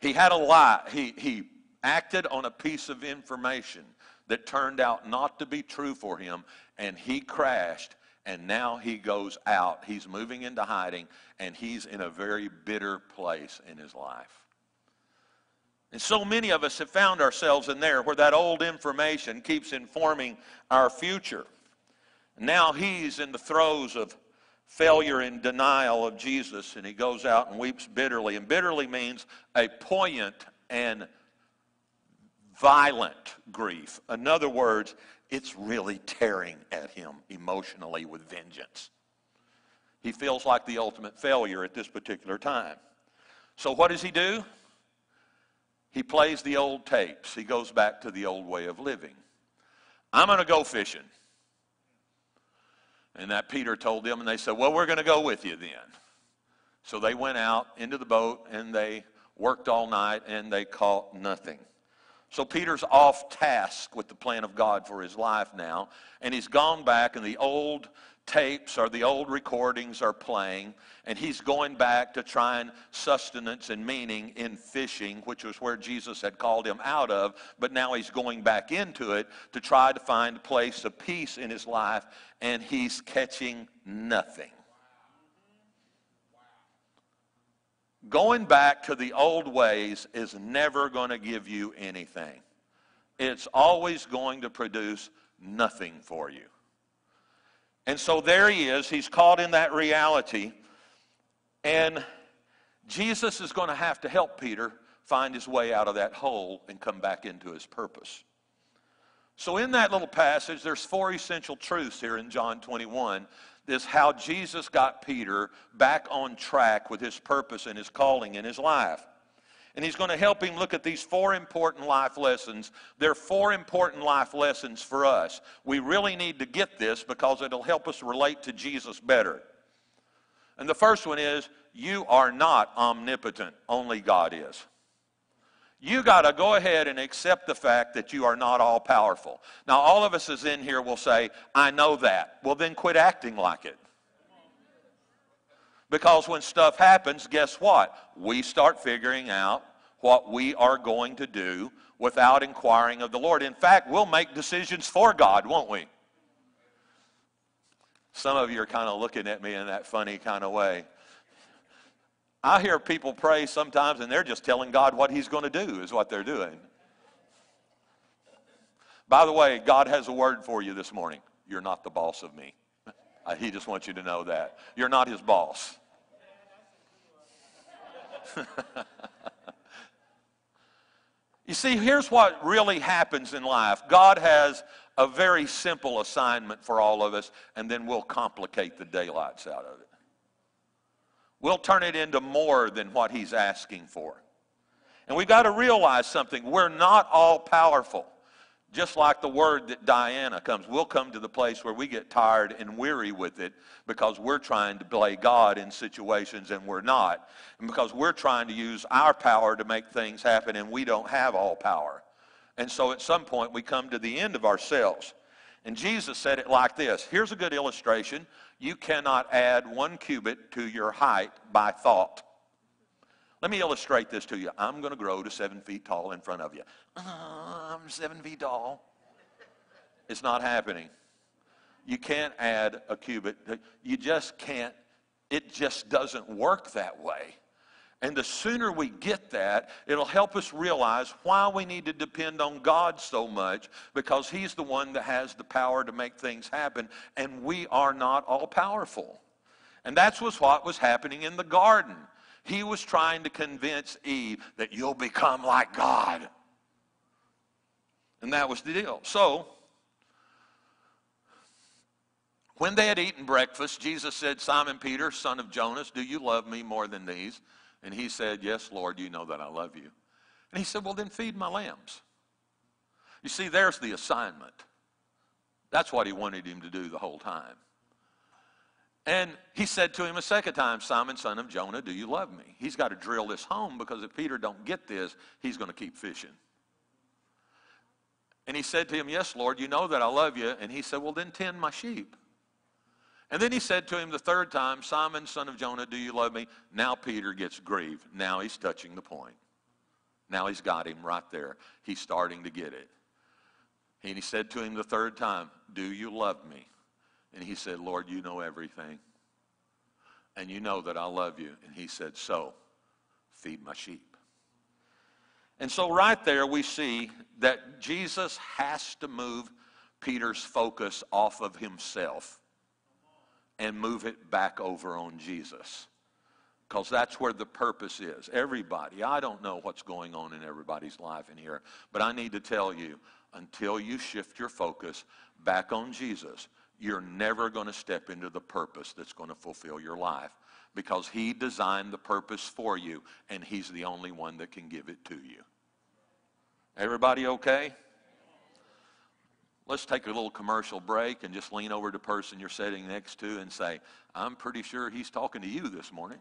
Speaker 7: He had a lie. He, he acted on a piece of information that turned out not to be true for him, and he crashed, and now he goes out. He's moving into hiding, and he's in a very bitter place in his life. And so many of us have found ourselves in there where that old information keeps informing our future. Now he's in the throes of failure and denial of Jesus, and he goes out and weeps bitterly. And bitterly means a poignant and violent grief. In other words, it's really tearing at him emotionally with vengeance. He feels like the ultimate failure at this particular time. So, what does he do? He plays the old tapes. He goes back to the old way of living. I'm going to go fishing. And that Peter told them, and they said, Well, we're going to go with you then. So they went out into the boat and they worked all night and they caught nothing. So Peter's off task with the plan of God for his life now, and he's gone back, and the old tapes or the old recordings are playing, and he's going back to try and sustenance and meaning in fishing, which was where Jesus had called him out of, but now he's going back into it to try to find a place of peace in his life, and he's catching nothing. Going back to the old ways is never going to give you anything. It's always going to produce nothing for you. And so there he is. He's caught in that reality. And Jesus is going to have to help Peter find his way out of that hole and come back into his purpose. So, in that little passage, there's four essential truths here in John 21 is how Jesus got Peter back on track with his purpose and his calling in his life. And he's going to help him look at these four important life lessons. They're four important life lessons for us. We really need to get this because it'll help us relate to Jesus better. And the first one is you are not omnipotent, only God is. You got to go ahead and accept the fact that you are not all powerful. Now, all of us is in here will say, I know that. Well, then quit acting like it. Because when stuff happens, guess what? We start figuring out what we are going to do without inquiring of the Lord. In fact, we'll make decisions for God, won't we? Some of you are kind of looking at me in that funny kind of way. I hear people pray sometimes and they're just telling God what He's going to do, is what they're doing. By the way, God has a word for you this morning. You're not the boss of me. Uh, he just wants you to know that. You're not His boss. you see, here's what really happens in life God has a very simple assignment for all of us, and then we'll complicate the daylights out of it. We'll turn it into more than what he's asking for. And we've got to realize something. We're not all powerful. Just like the word that Diana comes, we'll come to the place where we get tired and weary with it because we're trying to play God in situations and we're not. And because we're trying to use our power to make things happen and we don't have all power. And so at some point we come to the end of ourselves. And Jesus said it like this. Here's a good illustration you cannot add one cubit to your height by thought. Let me illustrate this to you. I'm going to grow to seven feet tall in front of you. Uh, I'm seven feet tall. It's not happening. You can't add a cubit. You just can't. It just doesn't work that way. And the sooner we get that, it'll help us realize why we need to depend on God so much because He's the one that has the power to make things happen, and we are not all powerful. And that's was what was happening in the garden. He was trying to convince Eve that you'll become like God. And that was the deal. So, when they had eaten breakfast, Jesus said, Simon Peter, son of Jonas, do you love me more than these? And he said, Yes, Lord, you know that I love you. And he said, Well, then feed my lambs. You see, there's the assignment. That's what he wanted him to do the whole time. And he said to him a second time, Simon, son of Jonah, do you love me? He's got to drill this home because if Peter don't get this, he's going to keep fishing. And he said to him, Yes, Lord, you know that I love you. And he said, Well, then tend my sheep. And then he said to him the third time, Simon, son of Jonah, do you love me? Now Peter gets grieved. Now he's touching the point. Now he's got him right there. He's starting to get it. And he said to him the third time, Do you love me? And he said, Lord, you know everything. And you know that I love you. And he said, So, feed my sheep. And so, right there, we see that Jesus has to move Peter's focus off of himself and move it back over on Jesus. Because that's where the purpose is. Everybody, I don't know what's going on in everybody's life in here, but I need to tell you until you shift your focus back on Jesus, you're never going to step into the purpose that's going to fulfill your life because He designed the purpose for you and He's the only one that can give it to you. Everybody okay? Let's take a little commercial break and just lean over to the person you're sitting next to and say, I'm pretty sure he's talking to you this morning.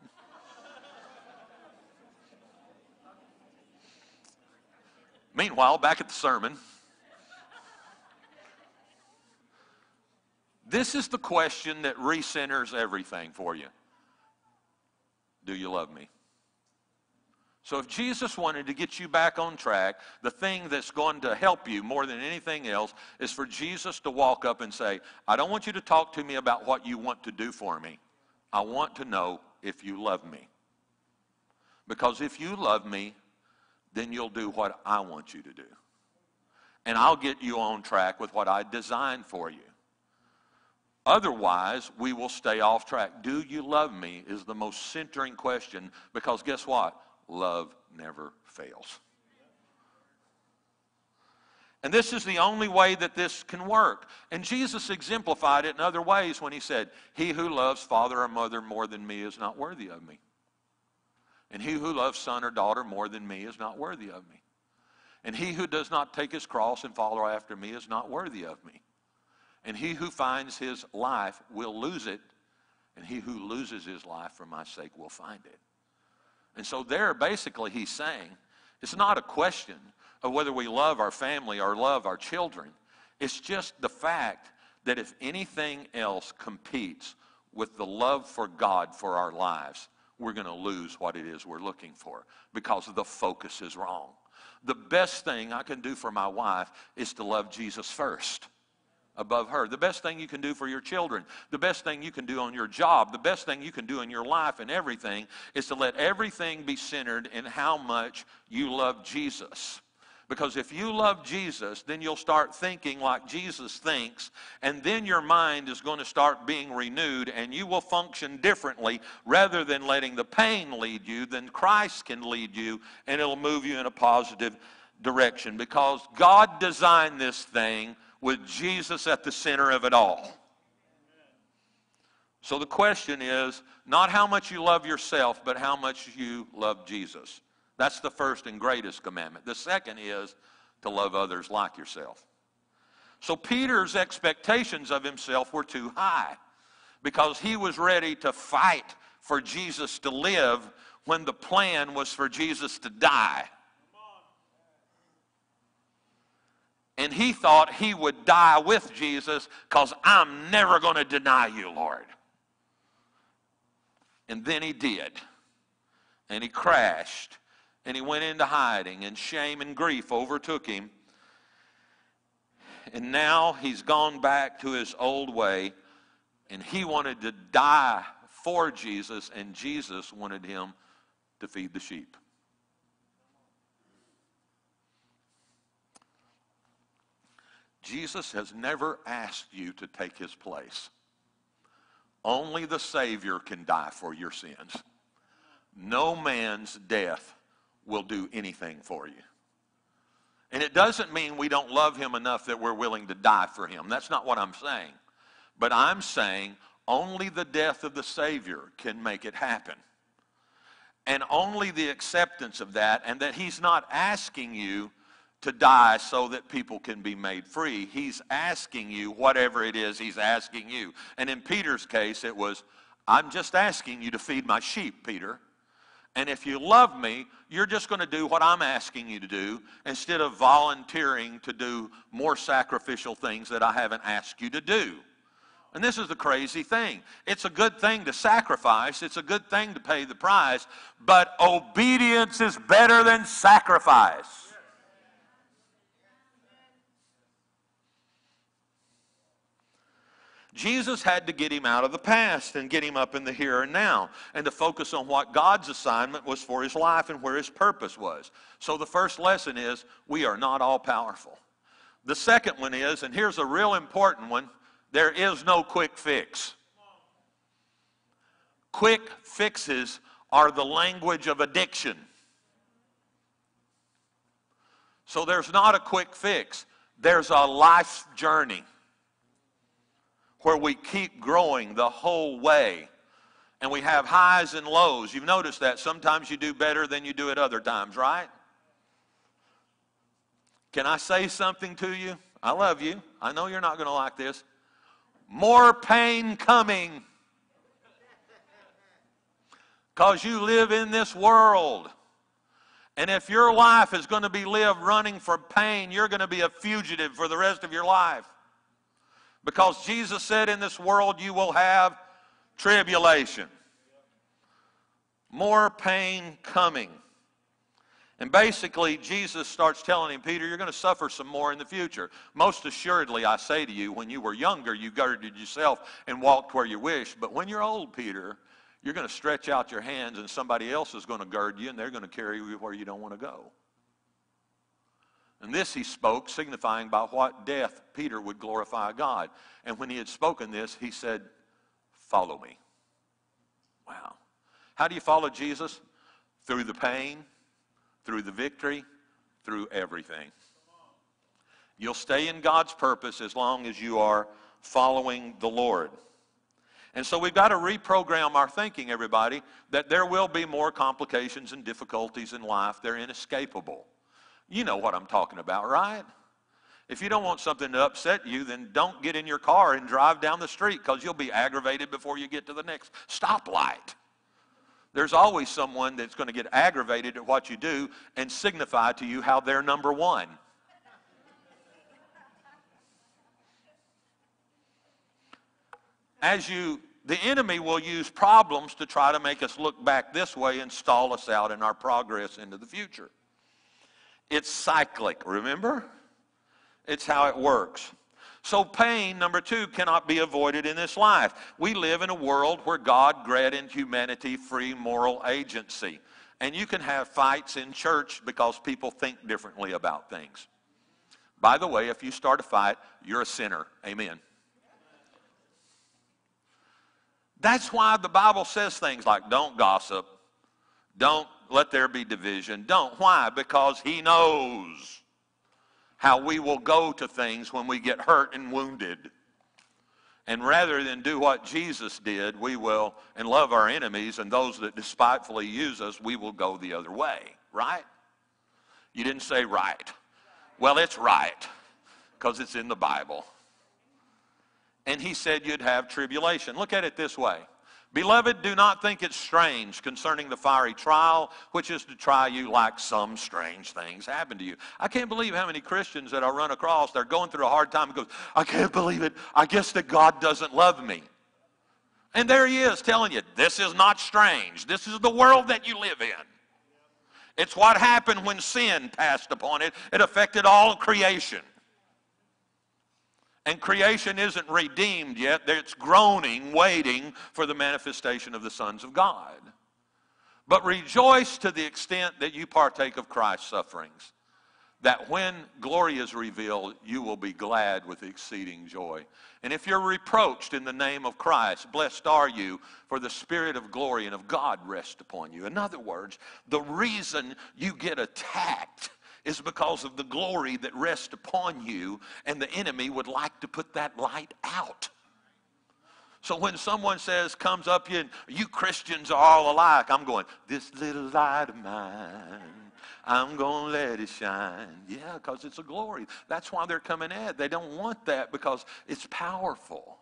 Speaker 7: Meanwhile, back at the sermon, this is the question that recenters everything for you Do you love me? So, if Jesus wanted to get you back on track, the thing that's going to help you more than anything else is for Jesus to walk up and say, I don't want you to talk to me about what you want to do for me. I want to know if you love me. Because if you love me, then you'll do what I want you to do. And I'll get you on track with what I designed for you. Otherwise, we will stay off track. Do you love me is the most centering question because guess what? Love never fails. And this is the only way that this can work. And Jesus exemplified it in other ways when he said, He who loves father or mother more than me is not worthy of me. And he who loves son or daughter more than me is not worthy of me. And he who does not take his cross and follow after me is not worthy of me. And he who finds his life will lose it, and he who loses his life for my sake will find it. And so, there, basically, he's saying it's not a question of whether we love our family or love our children. It's just the fact that if anything else competes with the love for God for our lives, we're going to lose what it is we're looking for because the focus is wrong. The best thing I can do for my wife is to love Jesus first above her. The best thing you can do for your children, the best thing you can do on your job, the best thing you can do in your life and everything is to let everything be centered in how much you love Jesus. Because if you love Jesus, then you'll start thinking like Jesus thinks, and then your mind is going to start being renewed, and you will function differently rather than letting the pain lead you, then Christ can lead you, and it'll move you in a positive direction. Because God designed this thing with Jesus at the center of it all. So the question is not how much you love yourself, but how much you love Jesus. That's the first and greatest commandment. The second is to love others like yourself. So Peter's expectations of himself were too high because he was ready to fight for Jesus to live when the plan was for Jesus to die. And he thought he would die with Jesus because I'm never going to deny you, Lord. And then he did. And he crashed. And he went into hiding. And shame and grief overtook him. And now he's gone back to his old way. And he wanted to die for Jesus. And Jesus wanted him to feed the sheep. Jesus has never asked you to take his place. Only the Savior can die for your sins. No man's death will do anything for you. And it doesn't mean we don't love him enough that we're willing to die for him. That's not what I'm saying. But I'm saying only the death of the Savior can make it happen. And only the acceptance of that, and that he's not asking you to die so that people can be made free. He's asking you whatever it is he's asking you. And in Peter's case, it was, I'm just asking you to feed my sheep, Peter. And if you love me, you're just going to do what I'm asking you to do instead of volunteering to do more sacrificial things that I haven't asked you to do. And this is the crazy thing. It's a good thing to sacrifice, it's a good thing to pay the price, but obedience is better than sacrifice. Jesus had to get him out of the past and get him up in the here and now and to focus on what God's assignment was for his life and where his purpose was. So the first lesson is we are not all powerful. The second one is, and here's a real important one there is no quick fix. Quick fixes are the language of addiction. So there's not a quick fix, there's a life journey where we keep growing the whole way. And we have highs and lows. You've noticed that. Sometimes you do better than you do at other times, right? Can I say something to you? I love you. I know you're not going to like this. More pain coming. Because you live in this world. And if your life is going to be lived running for pain, you're going to be a fugitive for the rest of your life. Because Jesus said, In this world you will have tribulation, more pain coming. And basically, Jesus starts telling him, Peter, you're going to suffer some more in the future. Most assuredly, I say to you, when you were younger, you girded yourself and walked where you wished. But when you're old, Peter, you're going to stretch out your hands and somebody else is going to gird you and they're going to carry you where you don't want to go. And this he spoke, signifying by what death Peter would glorify God. And when he had spoken this, he said, Follow me. Wow. How do you follow Jesus? Through the pain, through the victory, through everything. You'll stay in God's purpose as long as you are following the Lord. And so we've got to reprogram our thinking, everybody, that there will be more complications and difficulties in life. They're inescapable. You know what I'm talking about, right? If you don't want something to upset you, then don't get in your car and drive down the street because you'll be aggravated before you get to the next stoplight. There's always someone that's going to get aggravated at what you do and signify to you how they're number one. As you, the enemy will use problems to try to make us look back this way and stall us out in our progress into the future. It's cyclic, remember? It's how it works. So, pain, number two, cannot be avoided in this life. We live in a world where God granted humanity free moral agency. And you can have fights in church because people think differently about things. By the way, if you start a fight, you're a sinner. Amen. That's why the Bible says things like don't gossip, don't let there be division. Don't. Why? Because he knows how we will go to things when we get hurt and wounded. And rather than do what Jesus did, we will, and love our enemies and those that despitefully use us, we will go the other way. Right? You didn't say right. Well, it's right because it's in the Bible. And he said you'd have tribulation. Look at it this way Beloved, do not think it strange concerning the fiery trial, which is to try you like some strange things happen to you. I can't believe how many Christians that I run across, they're going through a hard time and goes, I can't believe it. I guess that God doesn't love me. And there he is telling you, this is not strange. This is the world that you live in. It's what happened when sin passed upon it. It affected all creation. And creation isn't redeemed yet. It's groaning, waiting for the manifestation of the sons of God. But rejoice to the extent that you partake of Christ's sufferings, that when glory is revealed, you will be glad with exceeding joy. And if you're reproached in the name of Christ, blessed are you, for the Spirit of glory and of God rest upon you. In other words, the reason you get attacked is because of the glory that rests upon you, and the enemy would like to put that light out. So when someone says, comes up you, and you Christians are all alike, I'm going, this little light of mine, I'm going to let it shine. Yeah, because it's a glory. That's why they're coming at. They don't want that because it's powerful.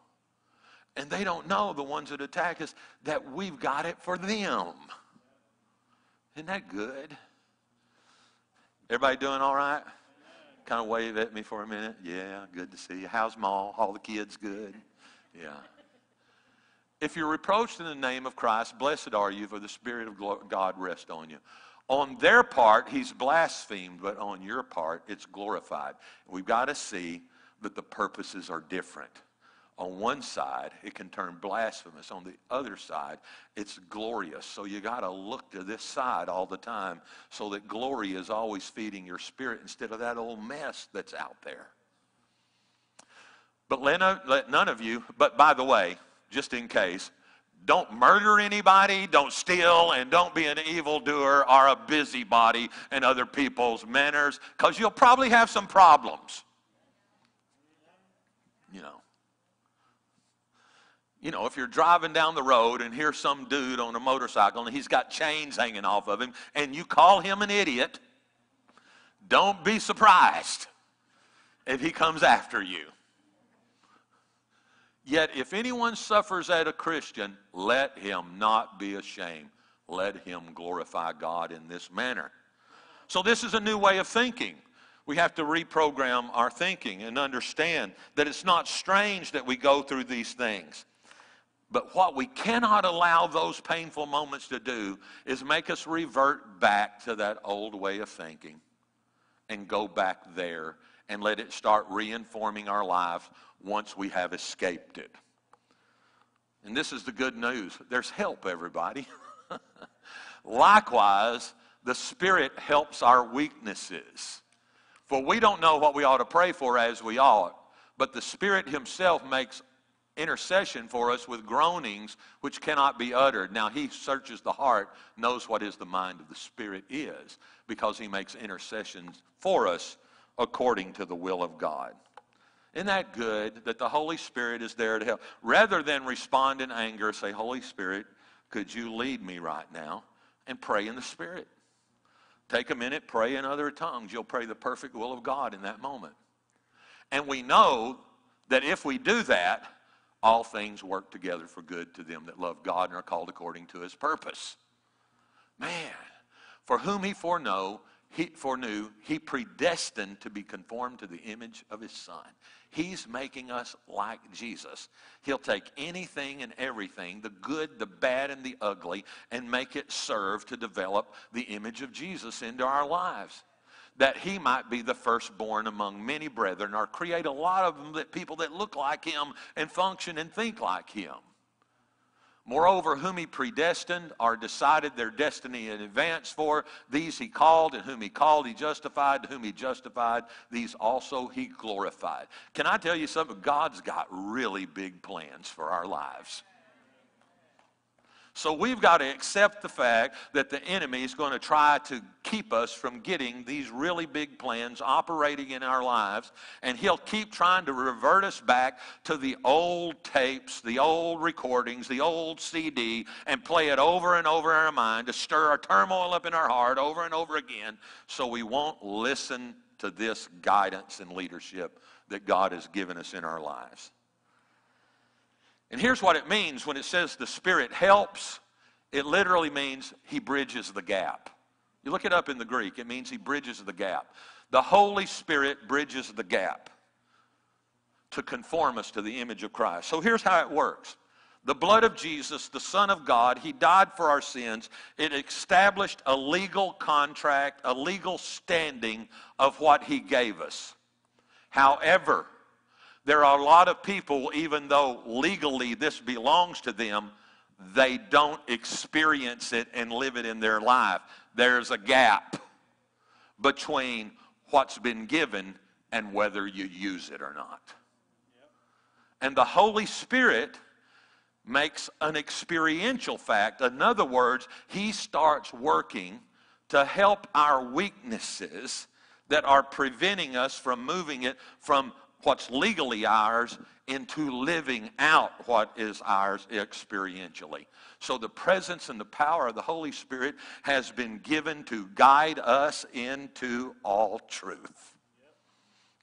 Speaker 7: And they don't know, the ones that attack us, that we've got it for them. Isn't that good? Everybody doing all right? Kind of wave at me for a minute. Yeah, good to see you. How's Ma? All the kids good? Yeah. If you're reproached in the name of Christ, blessed are you, for the Spirit of God rest on you. On their part, he's blasphemed, but on your part, it's glorified. We've got to see that the purposes are different. On one side, it can turn blasphemous. On the other side, it's glorious. So you got to look to this side all the time so that glory is always feeding your spirit instead of that old mess that's out there. But let, let none of you, but by the way, just in case, don't murder anybody, don't steal, and don't be an evildoer or a busybody in other people's manners, because you'll probably have some problems. You know. You know, if you're driving down the road and here's some dude on a motorcycle and he's got chains hanging off of him, and you call him an idiot, don't be surprised if he comes after you. Yet, if anyone suffers as a Christian, let him not be ashamed. Let him glorify God in this manner. So, this is a new way of thinking. We have to reprogram our thinking and understand that it's not strange that we go through these things. But what we cannot allow those painful moments to do is make us revert back to that old way of thinking and go back there and let it start reinforming our lives once we have escaped it. And this is the good news there's help, everybody. Likewise, the Spirit helps our weaknesses. For we don't know what we ought to pray for as we ought, but the Spirit Himself makes intercession for us with groanings which cannot be uttered. Now, He searches the heart, knows what is the mind of the Spirit is, because He makes intercessions for us according to the will of God. Isn't that good that the Holy Spirit is there to help? Rather than respond in anger, say, Holy Spirit, could you lead me right now? And pray in the Spirit. Take a minute, pray in other tongues. You'll pray the perfect will of God in that moment. And we know that if we do that, all things work together for good to them that love God and are called according to his purpose. Man, for whom he foreknow, he foreknew, he predestined to be conformed to the image of his son. He's making us like Jesus. He'll take anything and everything, the good, the bad, and the ugly, and make it serve to develop the image of Jesus into our lives. That he might be the firstborn among many brethren, or create a lot of them that people that look like him and function and think like him. Moreover, whom he predestined or decided their destiny in advance for, these he called, and whom he called, he justified, and whom he justified, these also he glorified. Can I tell you something? God's got really big plans for our lives. So we've got to accept the fact that the enemy is going to try to keep us from getting these really big plans operating in our lives. And he'll keep trying to revert us back to the old tapes, the old recordings, the old CD, and play it over and over in our mind to stir our turmoil up in our heart over and over again so we won't listen to this guidance and leadership that God has given us in our lives. And here's what it means when it says the Spirit helps, it literally means He bridges the gap. You look it up in the Greek, it means He bridges the gap. The Holy Spirit bridges the gap to conform us to the image of Christ. So here's how it works. The blood of Jesus, the Son of God, He died for our sins. It established a legal contract, a legal standing of what He gave us. However, there are a lot of people, even though legally this belongs to them, they don't experience it and live it in their life. There's a gap between what's been given and whether you use it or not. And the Holy Spirit makes an experiential fact. In other words, He starts working to help our weaknesses that are preventing us from moving it from what's legally ours into living out what is ours experientially. So the presence and the power of the Holy Spirit has been given to guide us into all truth.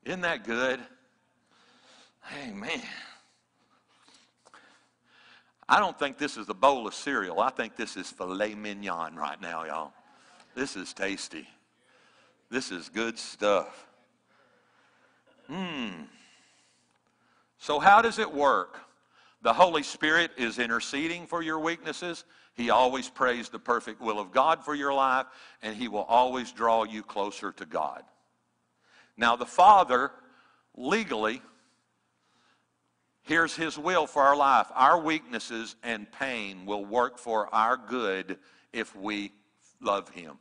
Speaker 7: Isn't that good? Amen. I don't think this is a bowl of cereal. I think this is filet mignon right now, y'all. This is tasty. This is good stuff. Hmm. So, how does it work? The Holy Spirit is interceding for your weaknesses. He always prays the perfect will of God for your life, and He will always draw you closer to God. Now, the Father, legally, here's His will for our life. Our weaknesses and pain will work for our good if we love Him.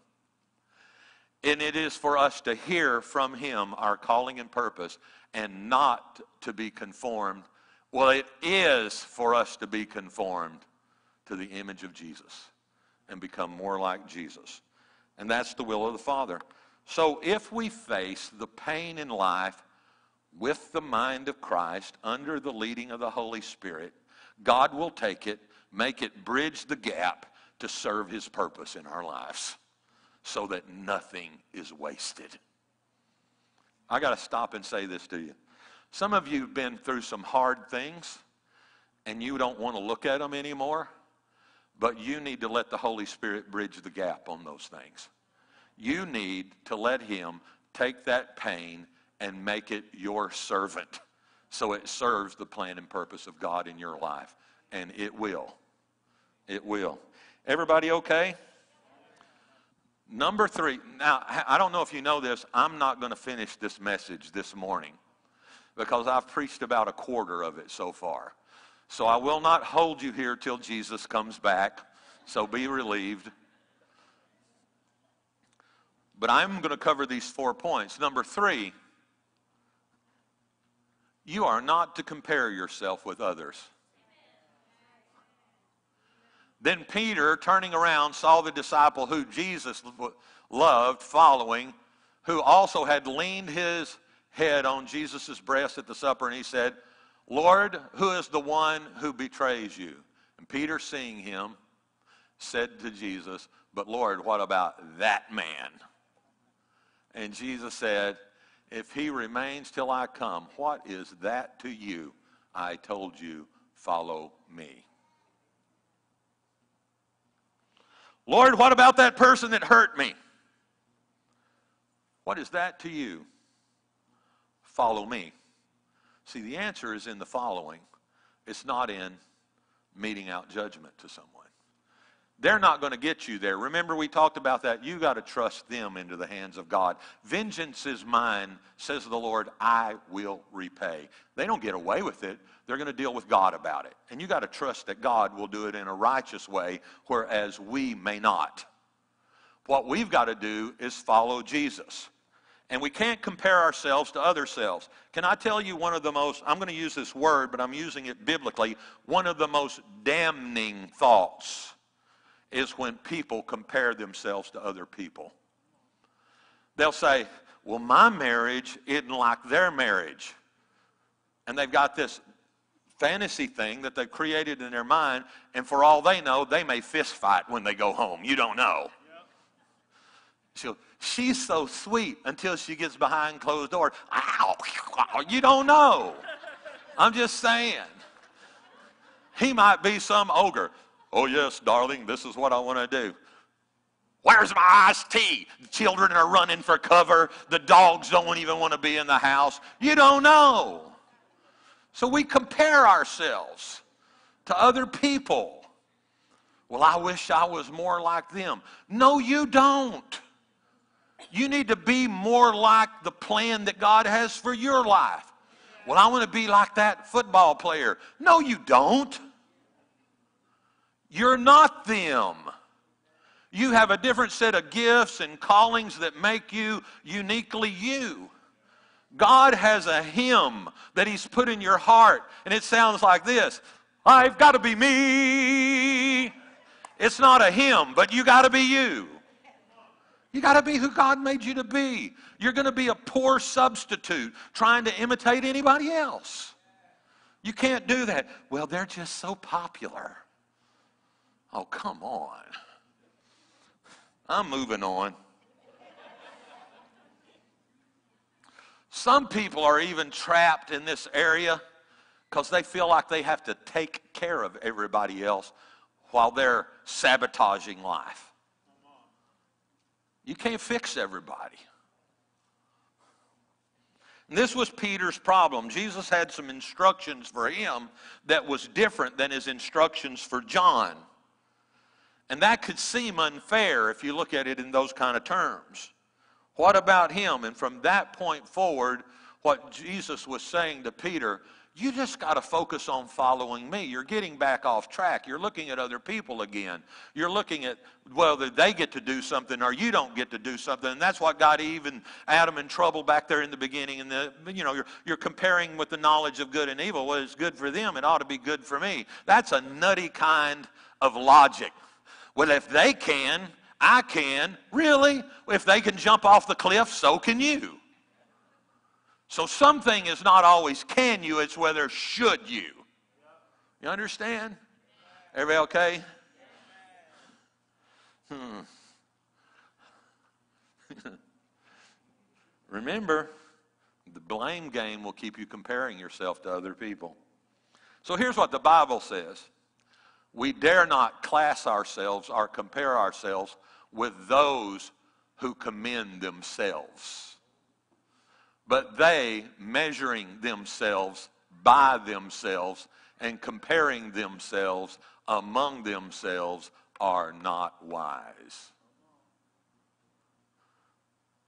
Speaker 7: And it is for us to hear from Him our calling and purpose and not to be conformed. Well, it is for us to be conformed to the image of Jesus and become more like Jesus. And that's the will of the Father. So if we face the pain in life with the mind of Christ under the leading of the Holy Spirit, God will take it, make it bridge the gap to serve His purpose in our lives so that nothing is wasted. I got to stop and say this to you. Some of you have been through some hard things and you don't want to look at them anymore, but you need to let the Holy Spirit bridge the gap on those things. You need to let Him take that pain and make it your servant so it serves the plan and purpose of God in your life. And it will. It will. Everybody okay? Number three, now, I don't know if you know this, I'm not going to finish this message this morning because I've preached about a quarter of it so far. So I will not hold you here till Jesus comes back, so be relieved. But I'm going to cover these four points. Number three, you are not to compare yourself with others. Then Peter, turning around, saw the disciple who Jesus loved following, who also had leaned his head on Jesus' breast at the supper, and he said, Lord, who is the one who betrays you? And Peter, seeing him, said to Jesus, But Lord, what about that man? And Jesus said, If he remains till I come, what is that to you? I told you, follow me. Lord, what about that person that hurt me? What is that to you? Follow me. See, the answer is in the following. It's not in meting out judgment to someone. They're not going to get you there. Remember, we talked about that. You got to trust them into the hands of God. Vengeance is mine, says the Lord, I will repay. They don't get away with it. They're going to deal with God about it. And you got to trust that God will do it in a righteous way, whereas we may not. What we've got to do is follow Jesus. And we can't compare ourselves to other selves. Can I tell you one of the most, I'm going to use this word, but I'm using it biblically, one of the most damning thoughts is when people compare themselves to other people. They'll say, Well, my marriage isn't like their marriage. And they've got this fantasy thing that they've created in their mind, and for all they know, they may fist fight when they go home. You don't know. She'll, she's so sweet until she gets behind closed doors. Ow! You don't know. I'm just saying. He might be some ogre. Oh, yes, darling, this is what I want to do. Where's my iced tea? The children are running for cover. The dogs don't even want to be in the house. You don't know. So we compare ourselves to other people. Well, I wish I was more like them. No, you don't. You need to be more like the plan that God has for your life. Well, I want to be like that football player. No, you don't. You're not them. You have a different set of gifts and callings that make you uniquely you. God has a hymn that He's put in your heart, and it sounds like this I've got to be me. It's not a hymn, but you got to be you. You got to be who God made you to be. You're going to be a poor substitute trying to imitate anybody else. You can't do that. Well, they're just so popular. Oh, come on. I'm moving on. Some people are even trapped in this area because they feel like they have to take care of everybody else while they're sabotaging life. You can't fix everybody. And this was Peter's problem. Jesus had some instructions for him that was different than his instructions for John. And that could seem unfair if you look at it in those kind of terms. What about him? And from that point forward, what Jesus was saying to Peter, you just got to focus on following me. You're getting back off track. You're looking at other people again. You're looking at whether they get to do something or you don't get to do something. And that's what got Eve and Adam in trouble back there in the beginning. And the, you know, you're, you're comparing with the knowledge of good and evil. Well, it's good for them. It ought to be good for me. That's a nutty kind of logic. Well, if they can, I can. Really? If they can jump off the cliff, so can you. So something is not always can you, it's whether should you. You understand? Everybody okay? Hmm. Remember, the blame game will keep you comparing yourself to other people. So here's what the Bible says We dare not class ourselves or compare ourselves with those who commend themselves but they measuring themselves by themselves and comparing themselves among themselves are not wise.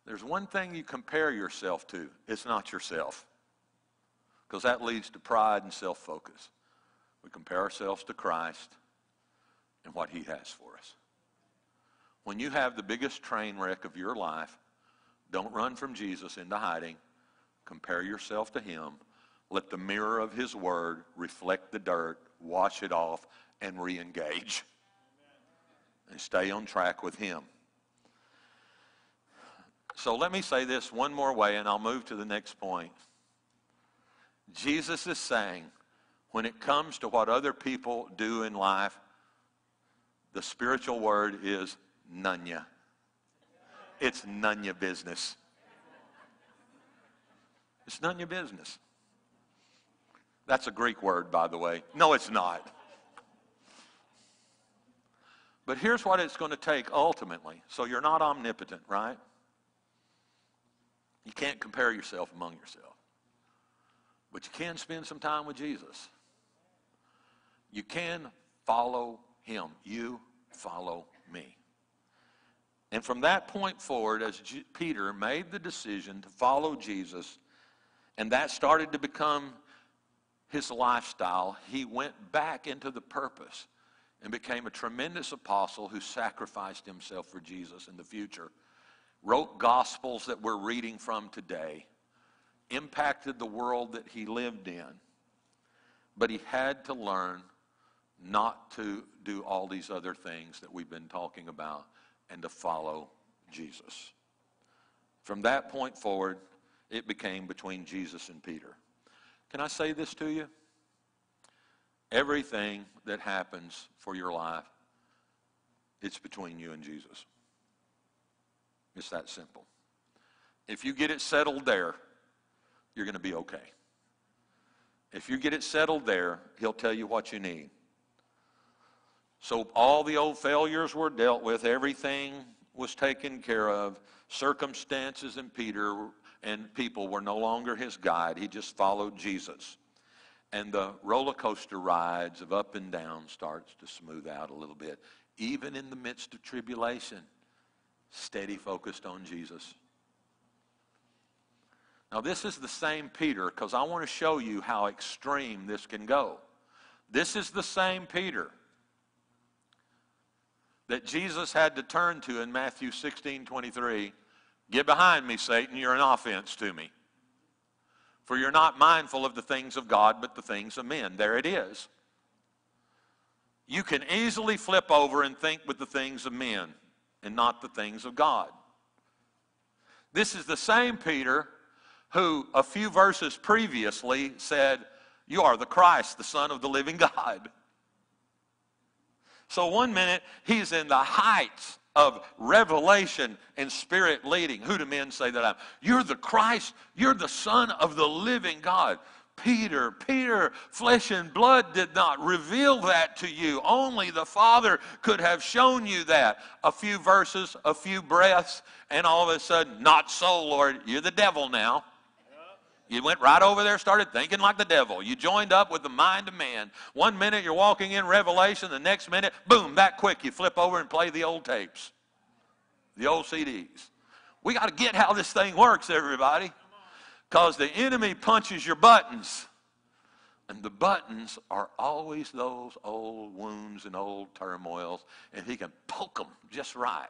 Speaker 7: There's one thing you compare yourself to, it's not yourself. Because that leads to pride and self focus. We compare ourselves to Christ and what He has for us. When you have the biggest train wreck of your life, don't run from Jesus into hiding. Compare yourself to him. Let the mirror of his word reflect the dirt, wash it off, and re engage. And stay on track with him. So let me say this one more way, and I'll move to the next point. Jesus is saying, when it comes to what other people do in life, the spiritual word is none ya. It's none ya business. It's none your business. That's a Greek word, by the way. No, it's not. But here's what it's going to take ultimately. So you're not omnipotent, right? You can't compare yourself among yourself. But you can spend some time with Jesus. You can follow him. You follow me. And from that point forward, as G- Peter made the decision to follow Jesus, and that started to become his lifestyle. He went back into the purpose and became a tremendous apostle who sacrificed himself for Jesus in the future. Wrote gospels that we're reading from today, impacted the world that he lived in. But he had to learn not to do all these other things that we've been talking about and to follow Jesus. From that point forward, it became between Jesus and Peter. Can I say this to you? Everything that happens for your life, it's between you and Jesus. It's that simple. If you get it settled there, you're going to be okay. If you get it settled there, he'll tell you what you need. So all the old failures were dealt with, everything was taken care of. Circumstances and Peter and people were no longer his guide. He just followed Jesus. And the roller coaster rides of up and down starts to smooth out a little bit. Even in the midst of tribulation, steady focused on Jesus. Now, this is the same Peter because I want to show you how extreme this can go. This is the same Peter that Jesus had to turn to in Matthew 16 23 Get behind me, Satan. You're an offense to me. For you're not mindful of the things of God, but the things of men. There it is. You can easily flip over and think with the things of men and not the things of God. This is the same Peter who, a few verses previously, said, You are the Christ, the Son of the living God. So one minute he's in the heights of revelation and spirit leading. Who do men say that I'm? You're the Christ. You're the Son of the living God. Peter, Peter, flesh and blood did not reveal that to you. Only the Father could have shown you that. A few verses, a few breaths, and all of a sudden, not so, Lord. You're the devil now. You went right over there, started thinking like the devil. You joined up with the mind of man. One minute you're walking in Revelation, the next minute, boom, that quick, you flip over and play the old tapes, the old CDs. We got to get how this thing works, everybody. Because the enemy punches your buttons. And the buttons are always those old wounds and old turmoils. And he can poke them just right.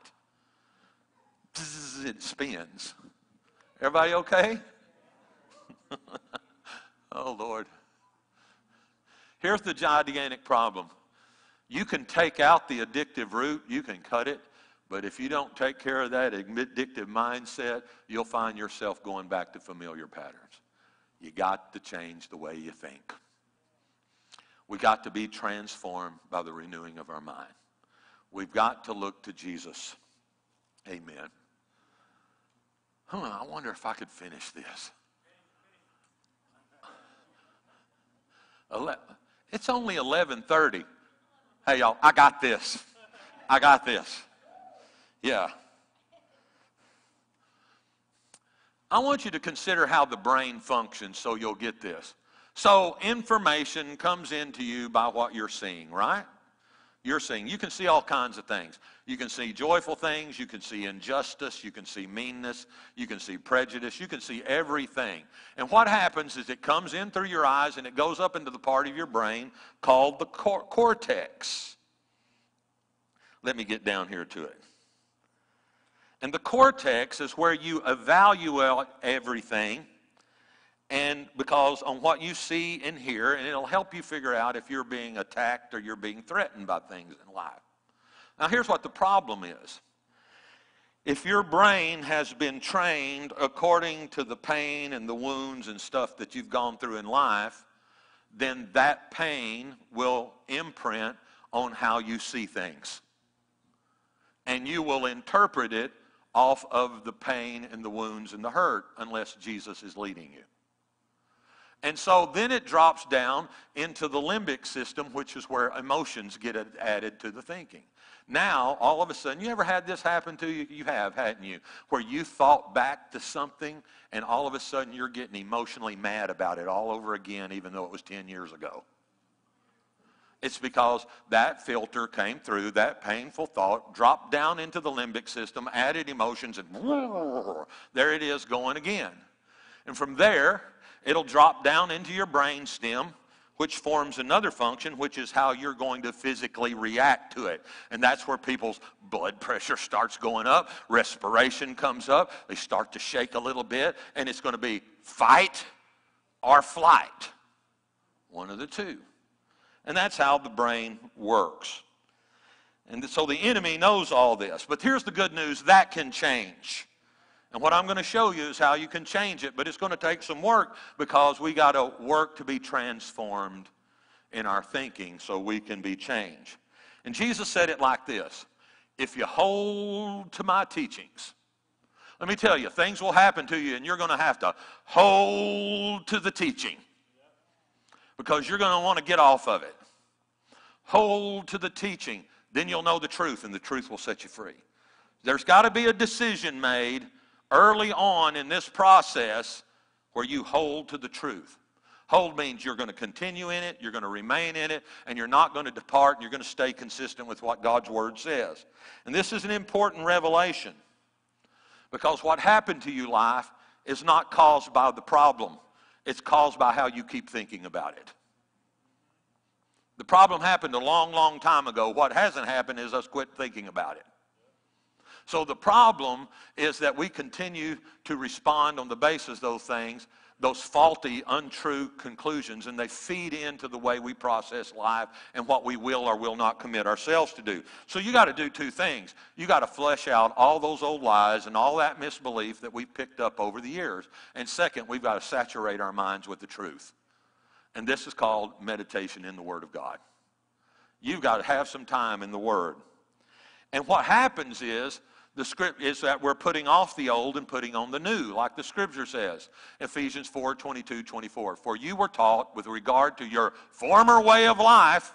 Speaker 7: It spins. Everybody okay? oh, Lord. Here's the gigantic problem. You can take out the addictive root, you can cut it, but if you don't take care of that addictive mindset, you'll find yourself going back to familiar patterns. You got to change the way you think. We got to be transformed by the renewing of our mind. We've got to look to Jesus. Amen. Huh, I wonder if I could finish this. It's only 11:30. Hey y'all, I got this. I got this. Yeah. I want you to consider how the brain functions so you'll get this. So, information comes into you by what you're seeing, right? You're seeing. You can see all kinds of things. You can see joyful things. You can see injustice. You can see meanness. You can see prejudice. You can see everything. And what happens is it comes in through your eyes and it goes up into the part of your brain called the cor- cortex. Let me get down here to it. And the cortex is where you evaluate everything. And because on what you see and hear, and it'll help you figure out if you're being attacked or you're being threatened by things in life. Now, here's what the problem is. If your brain has been trained according to the pain and the wounds and stuff that you've gone through in life, then that pain will imprint on how you see things. And you will interpret it off of the pain and the wounds and the hurt unless Jesus is leading you. And so then it drops down into the limbic system, which is where emotions get added to the thinking. Now, all of a sudden, you ever had this happen to you? You have, hadn't you? Where you thought back to something and all of a sudden you're getting emotionally mad about it all over again, even though it was 10 years ago. It's because that filter came through, that painful thought dropped down into the limbic system, added emotions, and there it is going again. And from there, it'll drop down into your brain stem, which forms another function, which is how you're going to physically react to it. And that's where people's blood pressure starts going up, respiration comes up, they start to shake a little bit, and it's going to be fight or flight. One of the two. And that's how the brain works. And so the enemy knows all this. But here's the good news that can change. And what I'm going to show you is how you can change it. But it's going to take some work because we got to work to be transformed in our thinking so we can be changed. And Jesus said it like this If you hold to my teachings, let me tell you, things will happen to you, and you're going to have to hold to the teaching because you're going to want to get off of it. Hold to the teaching, then you'll know the truth, and the truth will set you free. There's got to be a decision made early on in this process where you hold to the truth. Hold means you're going to continue in it, you're going to remain in it, and you're not going to depart, and you're going to stay consistent with what God's Word says. And this is an important revelation because what happened to you, life, is not caused by the problem, it's caused by how you keep thinking about it. The problem happened a long, long time ago. What hasn't happened is us quit thinking about it. So the problem is that we continue to respond on the basis of those things those faulty, untrue conclusions, and they feed into the way we process life and what we will or will not commit ourselves to do. So you got to do two things. You got to flesh out all those old lies and all that misbelief that we've picked up over the years. And second, we've got to saturate our minds with the truth. And this is called meditation in the Word of God. You've got to have some time in the Word. And what happens is, the script is that we're putting off the old and putting on the new, like the scripture says. Ephesians 4 22, 24. For you were taught with regard to your former way of life,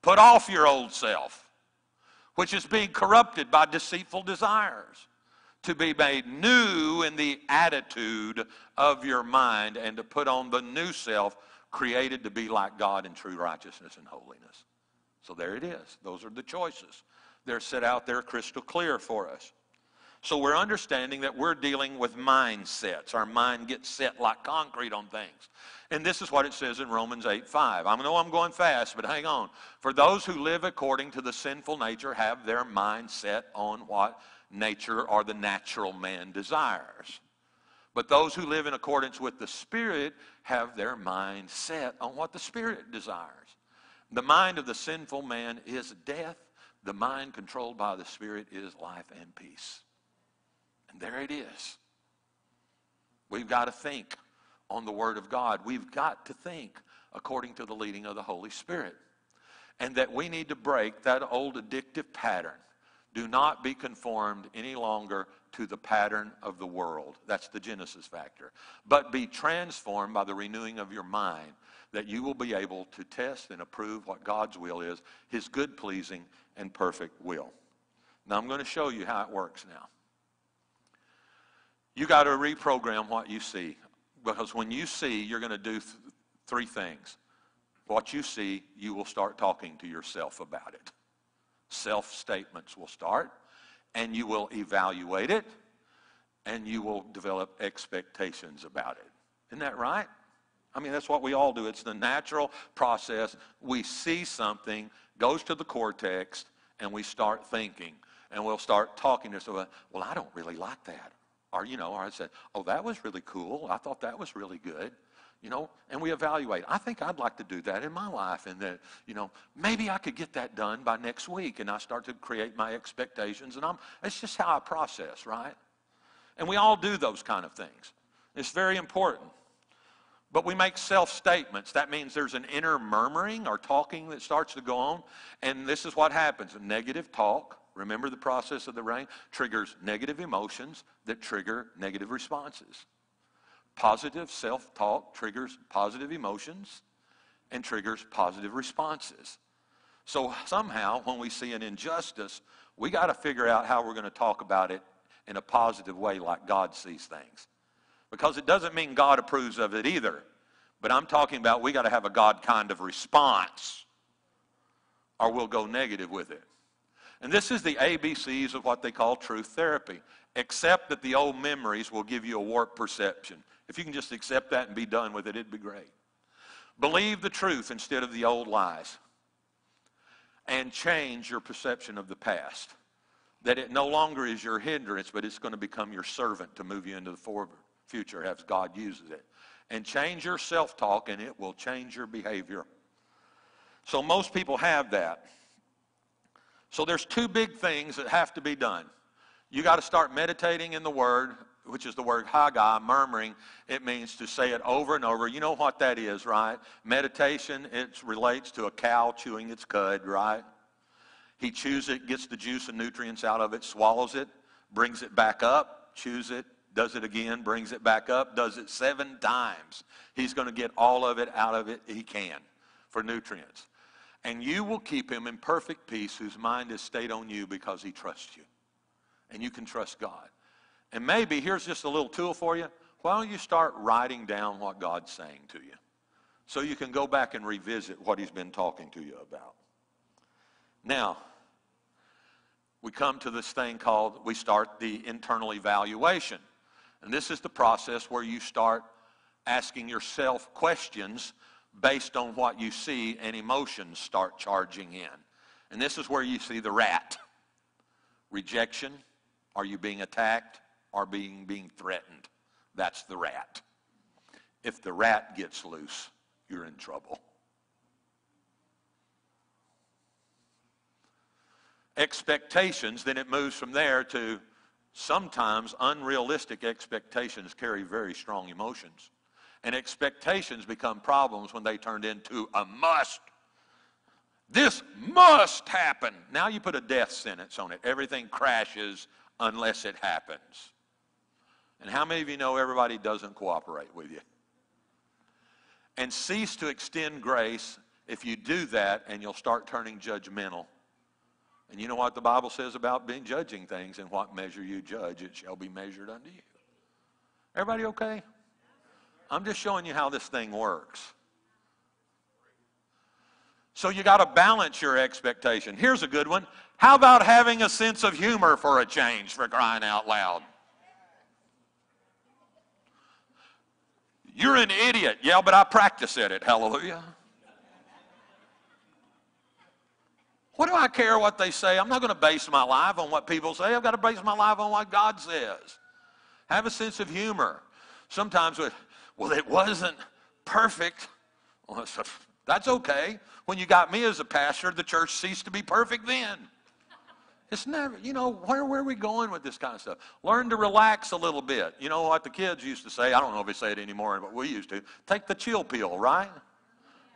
Speaker 7: put off your old self, which is being corrupted by deceitful desires, to be made new in the attitude of your mind, and to put on the new self, created to be like God in true righteousness and holiness. So there it is. Those are the choices. They're set out there crystal clear for us. So we're understanding that we're dealing with mindsets. Our mind gets set like concrete on things. And this is what it says in Romans 8 5. I know I'm going fast, but hang on. For those who live according to the sinful nature have their mind set on what nature or the natural man desires. But those who live in accordance with the Spirit have their mind set on what the Spirit desires. The mind of the sinful man is death. The mind controlled by the Spirit is life and peace. And there it is. We've got to think on the Word of God. We've got to think according to the leading of the Holy Spirit. And that we need to break that old addictive pattern. Do not be conformed any longer to the pattern of the world. That's the Genesis factor. But be transformed by the renewing of your mind, that you will be able to test and approve what God's will is, His good, pleasing, and perfect will. Now, I'm going to show you how it works now. You got to reprogram what you see. Because when you see, you're going to do th- three things. What you see, you will start talking to yourself about it. Self statements will start, and you will evaluate it, and you will develop expectations about it. Isn't that right? I mean, that's what we all do. It's the natural process. We see something, goes to the cortex, and we start thinking. And we'll start talking to ourselves, well, I don't really like that. Or, you know, or I said, oh, that was really cool. I thought that was really good. You know, and we evaluate. I think I'd like to do that in my life, and that, you know, maybe I could get that done by next week. And I start to create my expectations, and I'm, it's just how I process, right? And we all do those kind of things. It's very important. But we make self statements. That means there's an inner murmuring or talking that starts to go on. And this is what happens negative talk, remember the process of the rain, triggers negative emotions that trigger negative responses. Positive self talk triggers positive emotions and triggers positive responses. So somehow, when we see an injustice, we got to figure out how we're going to talk about it in a positive way, like God sees things. Because it doesn't mean God approves of it either. But I'm talking about we got to have a God kind of response, or we'll go negative with it. And this is the ABCs of what they call truth therapy. Accept that the old memories will give you a warped perception. If you can just accept that and be done with it, it'd be great. Believe the truth instead of the old lies. And change your perception of the past. That it no longer is your hindrance, but it's going to become your servant to move you into the forward future as God uses it. And change your self talk, and it will change your behavior. So, most people have that. So, there's two big things that have to be done. You got to start meditating in the Word, which is the word haggah, murmuring. It means to say it over and over. You know what that is, right? Meditation, it relates to a cow chewing its cud, right? He chews it, gets the juice and nutrients out of it, swallows it, brings it back up, chews it, does it again, brings it back up, does it seven times. He's going to get all of it out of it he can for nutrients. And you will keep him in perfect peace whose mind is stayed on you because he trusts you. And you can trust God. And maybe here's just a little tool for you. Why don't you start writing down what God's saying to you so you can go back and revisit what he's been talking to you about? Now, we come to this thing called, we start the internal evaluation. And this is the process where you start asking yourself questions based on what you see, and emotions start charging in. And this is where you see the rat rejection. Are you being attacked? Are being, being threatened? That's the rat. If the rat gets loose, you're in trouble. Expectations, then it moves from there to sometimes unrealistic expectations carry very strong emotions. And expectations become problems when they turned into a must. This must happen. Now you put a death sentence on it. Everything crashes unless it happens. And how many of you know everybody doesn't cooperate with you? And cease to extend grace if you do that and you'll start turning judgmental. And you know what the Bible says about being judging things and what measure you judge, it shall be measured unto you. Everybody okay? I'm just showing you how this thing works. So you got to balance your expectation. Here's a good one. How about having a sense of humor for a change, for crying out loud? You're an idiot. Yeah, but I practice at it. Hallelujah. What do I care what they say? I'm not going to base my life on what people say. I've got to base my life on what God says. Have a sense of humor. Sometimes, we, well, it wasn't perfect. Well, that's okay. When you got me as a pastor, the church ceased to be perfect then. It's never, you know, where, where are we going with this kind of stuff? Learn to relax a little bit. You know what the kids used to say? I don't know if they say it anymore, but we used to. Take the chill pill, right?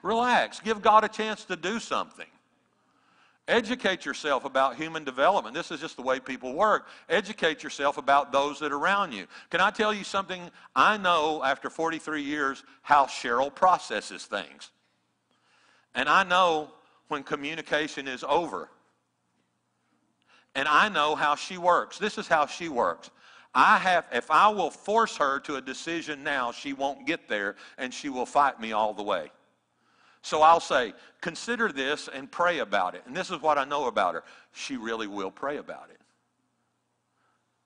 Speaker 7: Relax. Give God a chance to do something. Educate yourself about human development. This is just the way people work. Educate yourself about those that are around you. Can I tell you something? I know after 43 years how Cheryl processes things. And I know when communication is over. And I know how she works. This is how she works. I have, if I will force her to a decision now, she won't get there and she will fight me all the way. So I'll say, consider this and pray about it. And this is what I know about her. She really will pray about it.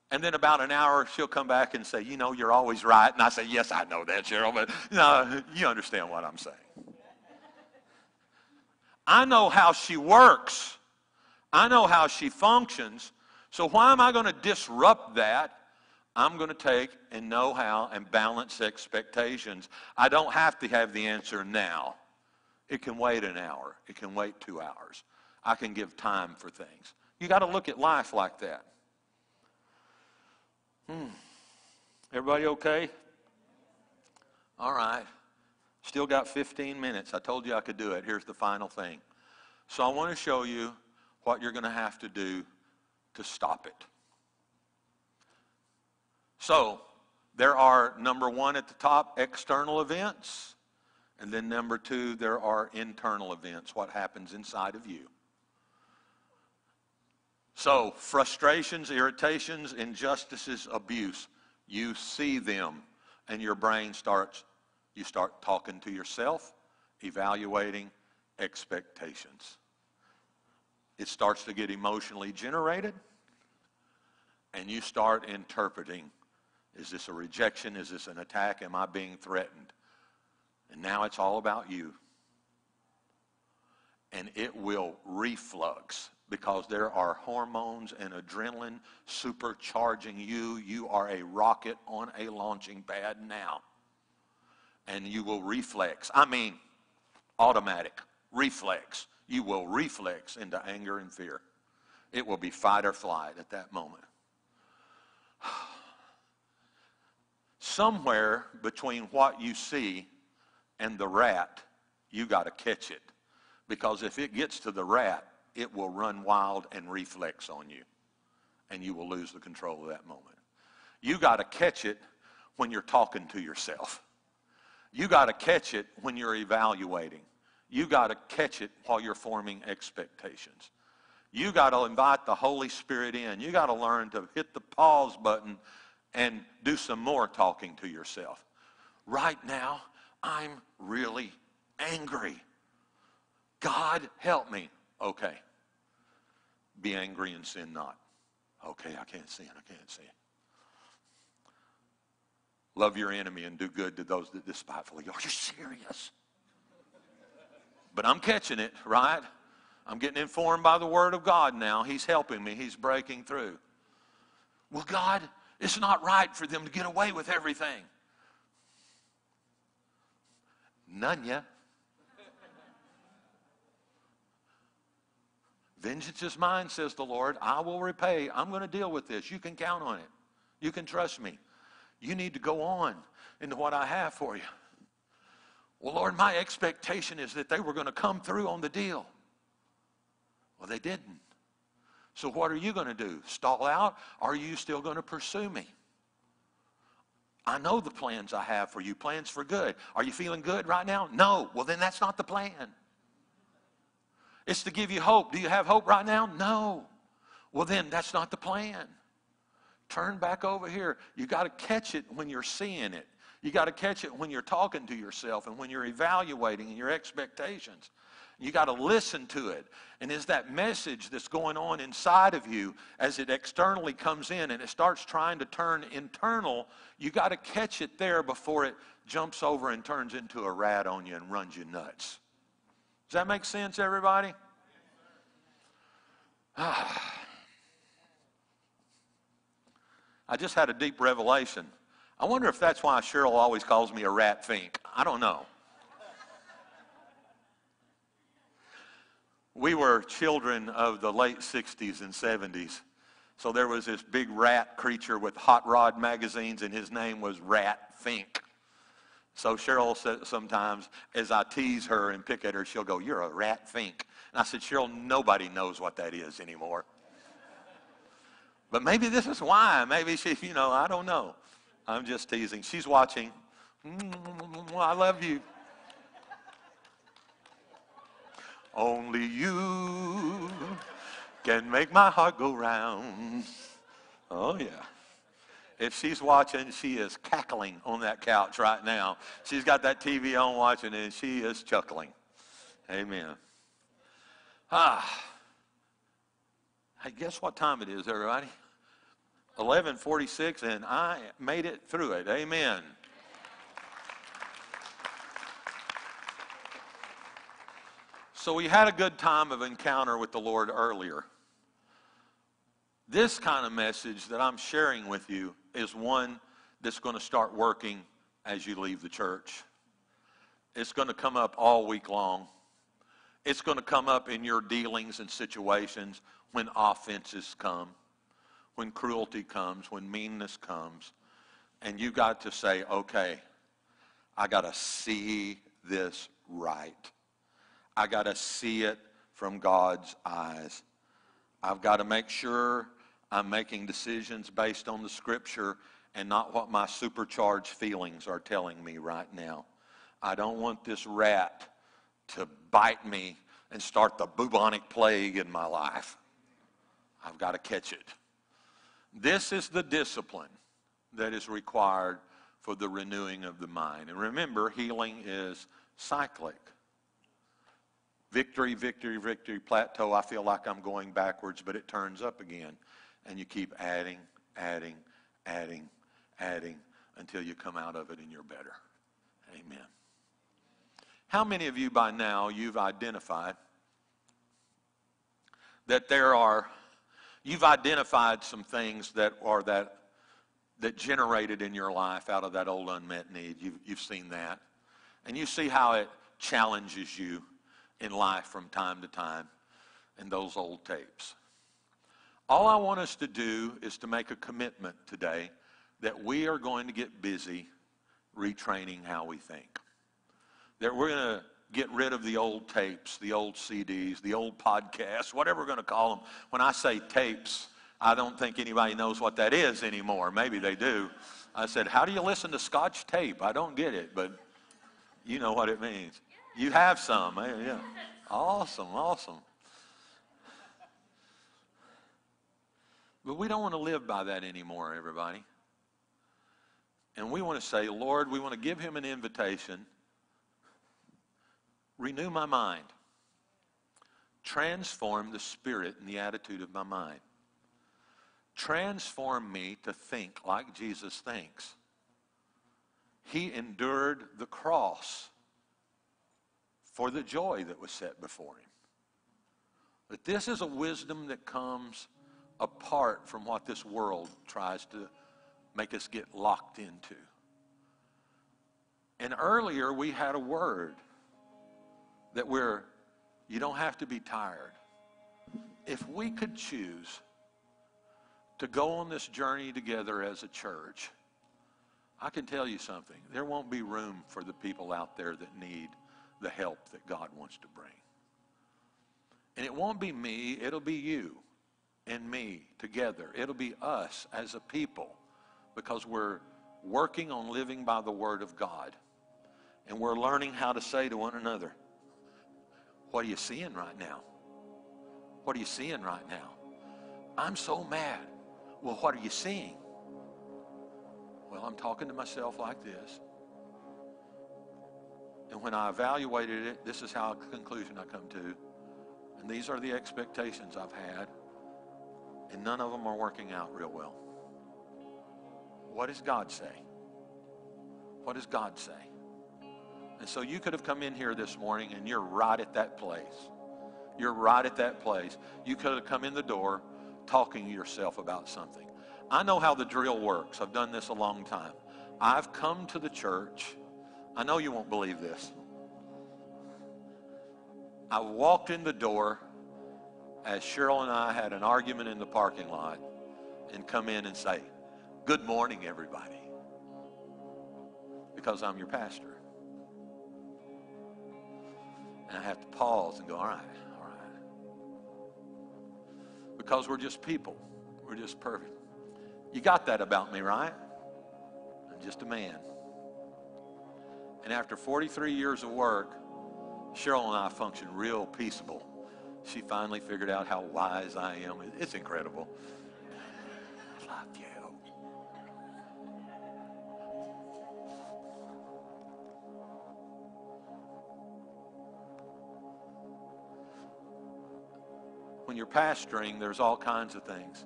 Speaker 7: And then about an hour, she'll come back and say, you know, you're always right. And I say, yes, I know that, Cheryl, but no, you understand what I'm saying. I know how she works. I know how she functions. So why am I going to disrupt that? I'm going to take and know how and balance expectations. I don't have to have the answer now. It can wait an hour. It can wait two hours. I can give time for things. You got to look at life like that. Hmm. Everybody okay? All right. Still got 15 minutes. I told you I could do it. Here's the final thing. So I want to show you what you're going to have to do to stop it. So, there are number one at the top, external events. And then number two, there are internal events, what happens inside of you. So, frustrations, irritations, injustices, abuse, you see them and your brain starts, you start talking to yourself, evaluating expectations. It starts to get emotionally generated and you start interpreting is this a rejection? Is this an attack? Am I being threatened? And now it's all about you. And it will reflux because there are hormones and adrenaline supercharging you. You are a rocket on a launching pad now. And you will reflex. I mean, automatic, reflex. You will reflex into anger and fear. It will be fight or flight at that moment. Somewhere between what you see and the rat, you got to catch it. Because if it gets to the rat, it will run wild and reflex on you. And you will lose the control of that moment. You got to catch it when you're talking to yourself. You got to catch it when you're evaluating. You got to catch it while you're forming expectations. You got to invite the Holy Spirit in. You got to learn to hit the pause button and do some more talking to yourself. Right now, I'm really angry. God, help me. Okay. Be angry and sin not. Okay, I can't sin. I can't sin. Love your enemy and do good to those that despitefully. Are you serious? But I'm catching it, right? I'm getting informed by the Word of God now. He's helping me, He's breaking through. Well, God, it's not right for them to get away with everything. Yet. Vengeance is mine, says the Lord. I will repay. I'm going to deal with this. You can count on it. You can trust me. You need to go on into what I have for you. Well, Lord, my expectation is that they were going to come through on the deal. Well, they didn't. So what are you going to do? Stall out? Are you still going to pursue me? I know the plans I have for you, plans for good. Are you feeling good right now? No. Well, then that's not the plan. It's to give you hope. Do you have hope right now? No. Well, then that's not the plan. Turn back over here. You got to catch it when you're seeing it. You got to catch it when you're talking to yourself and when you're evaluating your expectations. You got to listen to it. And is that message that's going on inside of you as it externally comes in and it starts trying to turn internal, you got to catch it there before it jumps over and turns into a rat on you and runs you nuts. Does that make sense, everybody? I just had a deep revelation. I wonder if that's why Cheryl always calls me a rat fink. I don't know. We were children of the late 60s and 70s. So there was this big rat creature with Hot Rod magazines, and his name was Rat Fink. So Cheryl said sometimes, as I tease her and pick at her, she'll go, You're a rat fink. And I said, Cheryl, nobody knows what that is anymore. But maybe this is why. Maybe she, you know, I don't know. I'm just teasing. She's watching. I love you. Only you can make my heart go round. Oh, yeah. If she's watching, she is cackling on that couch right now. She's got that TV on watching and she is chuckling. Amen. Ah. Hey, guess what time it is, everybody? 1146, and I made it through it. Amen. So we had a good time of encounter with the Lord earlier. This kind of message that I'm sharing with you is one that's going to start working as you leave the church. It's going to come up all week long. It's going to come up in your dealings and situations when offenses come, when cruelty comes, when meanness comes. And you got to say, okay, I got to see this right. I got to see it from God's eyes. I've got to make sure I'm making decisions based on the scripture and not what my supercharged feelings are telling me right now. I don't want this rat to bite me and start the bubonic plague in my life. I've got to catch it. This is the discipline that is required for the renewing of the mind. And remember, healing is cyclic. Victory, victory, victory, plateau. I feel like I'm going backwards, but it turns up again. And you keep adding, adding, adding, adding until you come out of it and you're better. Amen. How many of you by now you've identified that there are you've identified some things that are that that generated in your life out of that old unmet need. You've, you've seen that. And you see how it challenges you in life from time to time in those old tapes. All I want us to do is to make a commitment today that we are going to get busy retraining how we think. That we're going to get rid of the old tapes, the old CDs, the old podcasts, whatever we're going to call them. When I say tapes, I don't think anybody knows what that is anymore. Maybe they do. I said, How do you listen to Scotch tape? I don't get it, but you know what it means. You have some. eh? Yeah. Awesome, awesome. But we don't want to live by that anymore, everybody. And we want to say, Lord, we want to give him an invitation. Renew my mind. Transform the spirit and the attitude of my mind. Transform me to think like Jesus thinks. He endured the cross for the joy that was set before him. But this is a wisdom that comes apart from what this world tries to make us get locked into. And earlier we had a word that we're, you don't have to be tired. If we could choose to go on this journey together as a church, I can tell you something. There won't be room for the people out there that need the help that God wants to bring. And it won't be me, it'll be you and me together. It'll be us as a people because we're working on living by the Word of God. And we're learning how to say to one another, What are you seeing right now? What are you seeing right now? I'm so mad. Well, what are you seeing? Well, I'm talking to myself like this. And when I evaluated it, this is how a conclusion I come to. And these are the expectations I've had. And none of them are working out real well. What does God say? What does God say? And so you could have come in here this morning and you're right at that place. You're right at that place. You could have come in the door talking to yourself about something. I know how the drill works. I've done this a long time. I've come to the church. I know you won't believe this. I walked in the door as Cheryl and I had an argument in the parking lot and come in and say, Good morning, everybody. Because I'm your pastor. And I have to pause and go, All right, all right. Because we're just people, we're just perfect. You got that about me, right? I'm just a man. And after 43 years of work, Cheryl and I function real peaceable. She finally figured out how wise I am. It's incredible. I Love you. When you're pastoring, there's all kinds of things.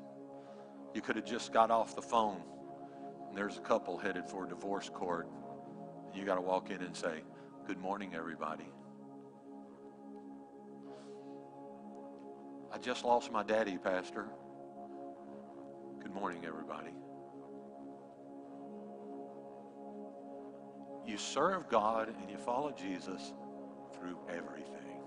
Speaker 7: You could have just got off the phone and there's a couple headed for divorce court. You got to walk in and say, Good morning, everybody. I just lost my daddy, Pastor. Good morning, everybody. You serve God and you follow Jesus through everything.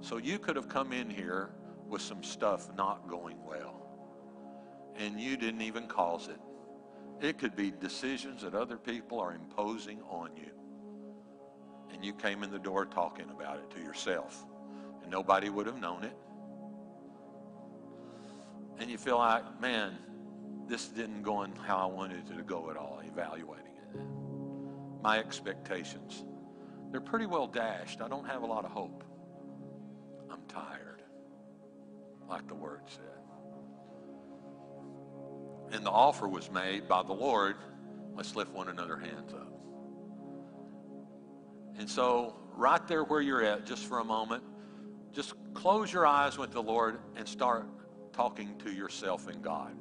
Speaker 7: So you could have come in here with some stuff not going well, and you didn't even cause it. It could be decisions that other people are imposing on you. And you came in the door talking about it to yourself, and nobody would have known it. And you feel like, man, this didn't go in how I wanted it to go at all, evaluating it. My expectations, they're pretty well dashed. I don't have a lot of hope. I'm tired, like the word said. And the offer was made by the Lord, let's lift one another hands up. And so, right there where you're at, just for a moment, just close your eyes with the Lord and start talking to yourself and God.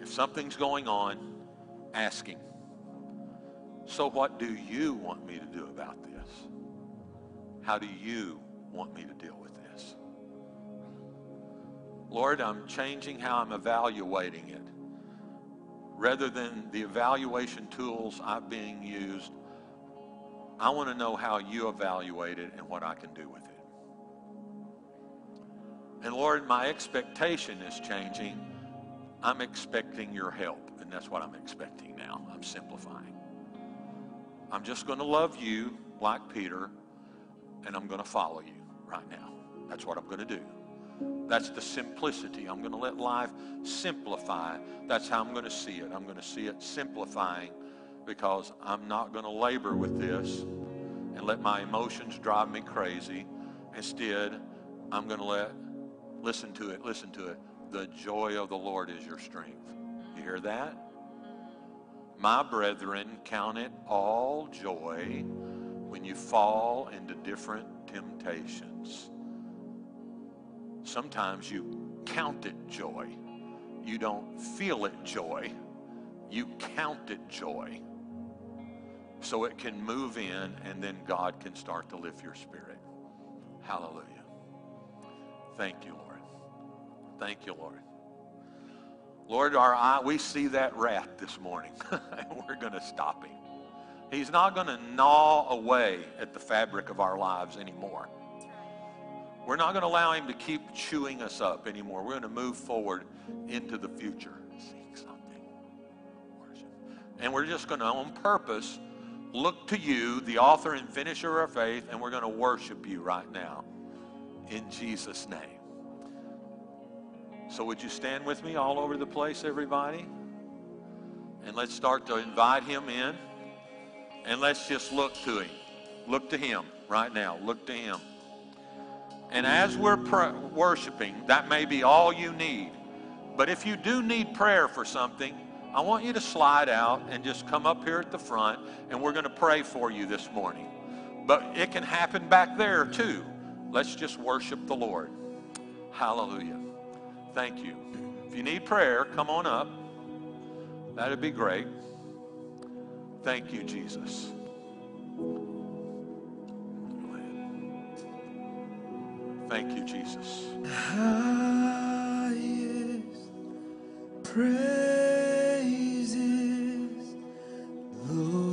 Speaker 7: If something's going on, ask Him. So, what do you want me to do about this? How do you want me to deal? Lord, I'm changing how I'm evaluating it. Rather than the evaluation tools I'm being used, I want to know how you evaluate it and what I can do with it. And Lord, my expectation is changing. I'm expecting your help, and that's what I'm expecting now. I'm simplifying. I'm just going to love you like Peter, and I'm going to follow you right now. That's what I'm going to do. That's the simplicity. I'm going to let life simplify. That's how I'm going to see it. I'm going to see it simplifying because I'm not going to labor with this and let my emotions drive me crazy. Instead, I'm going to let, listen to it, listen to it. The joy of the Lord is your strength. You hear that? My brethren, count it all joy when you fall into different temptations. Sometimes you count it joy. You don't feel it joy. You count it joy. So it can move in and then God can start to lift your spirit. Hallelujah. Thank you, Lord. Thank you, Lord. Lord, our eye, we see that rat this morning, and we're going to stop him. He's not going to gnaw away at the fabric of our lives anymore. We're not going to allow him to keep chewing us up anymore. We're going to move forward into the future. Sing something. Worship. And we're just going to, on purpose, look to you, the author and finisher of our faith, and we're going to worship you right now. In Jesus' name. So, would you stand with me all over the place, everybody? And let's start to invite him in. And let's just look to him. Look to him right now. Look to him. And as we're pr- worshiping, that may be all you need. But if you do need prayer for something, I want you to slide out and just come up here at the front, and we're going to pray for you this morning. But it can happen back there too. Let's just worship the Lord. Hallelujah. Thank you. If you need prayer, come on up. That'd be great. Thank you, Jesus. Thank you, Jesus.
Speaker 1: highest praises, Lord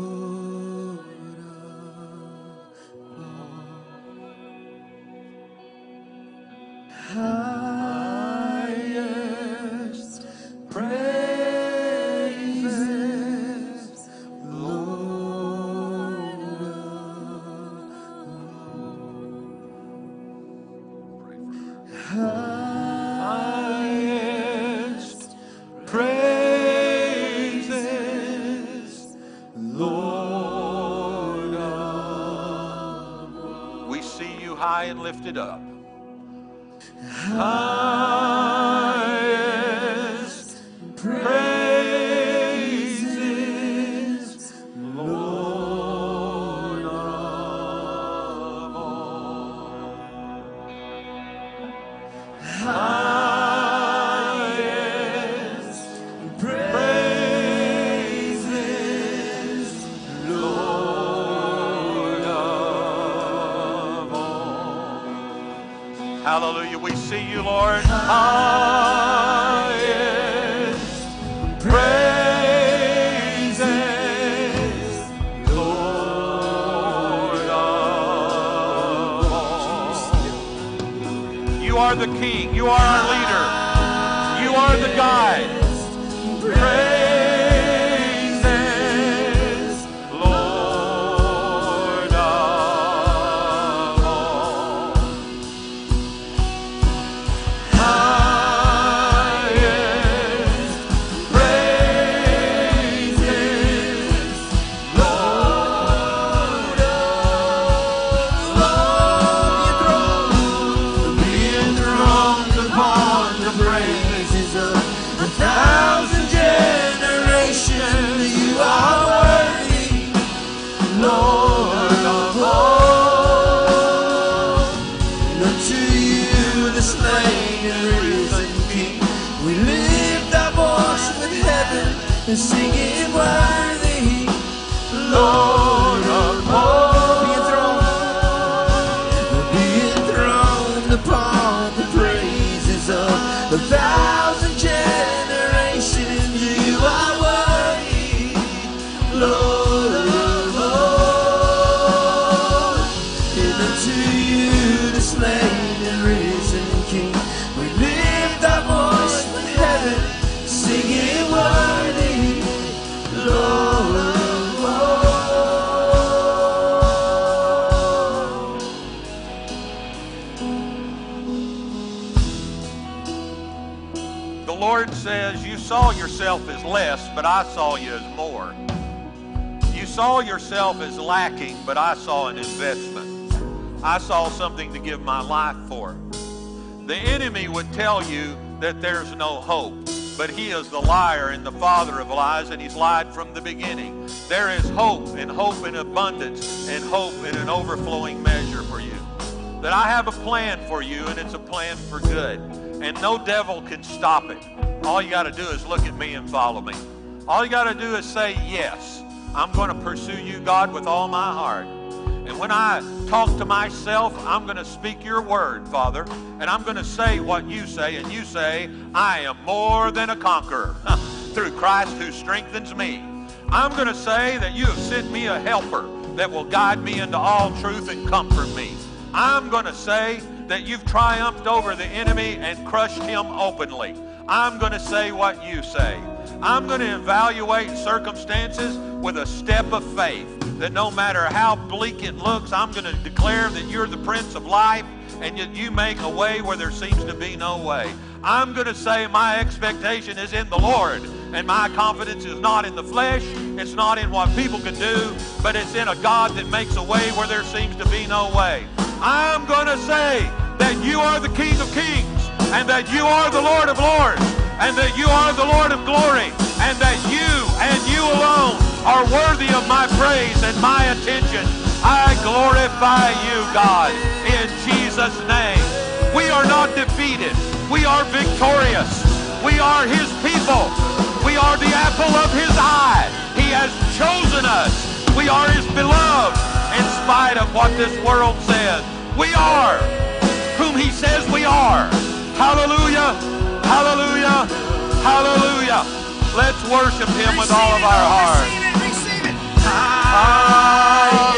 Speaker 7: but I saw an investment. I saw something to give my life for. The enemy would tell you that there's no hope, but he is the liar and the father of lies, and he's lied from the beginning. There is hope, and hope in abundance, and hope in an overflowing measure for you. That I have a plan for you, and it's a plan for good. And no devil can stop it. All you got to do is look at me and follow me. All you got to do is say, Yes, I'm going to pursue you, God, with all my heart. And when I talk to myself, I'm going to speak your word, Father. And I'm going to say what you say. And you say, I am more than a conqueror through Christ who strengthens me. I'm going to say that you have sent me a helper that will guide me into all truth and comfort me. I'm going to say that you've triumphed over the enemy and crushed him openly. I'm going to say what you say. I'm going to evaluate circumstances with a step of faith that no matter how bleak it looks, I'm going to declare that you're the Prince of Life and that you make a way where there seems to be no way. I'm going to say my expectation is in the Lord and my confidence is not in the flesh, it's not in what people can do, but it's in a God that makes a way where there seems to be no way. I'm going to say that you are the King of Kings and that you are the Lord of Lords and that you are the Lord of glory and that you and you alone are worthy of my praise and my attention. I glorify you, God, in Jesus' name. We are not defeated. We are victorious. We are his people. We are the apple of his eye. He has chosen us. We are his beloved in spite of what this world says. We are whom he says we are. Hallelujah. Hallelujah. Hallelujah. Let's worship him with all of our hearts. Lord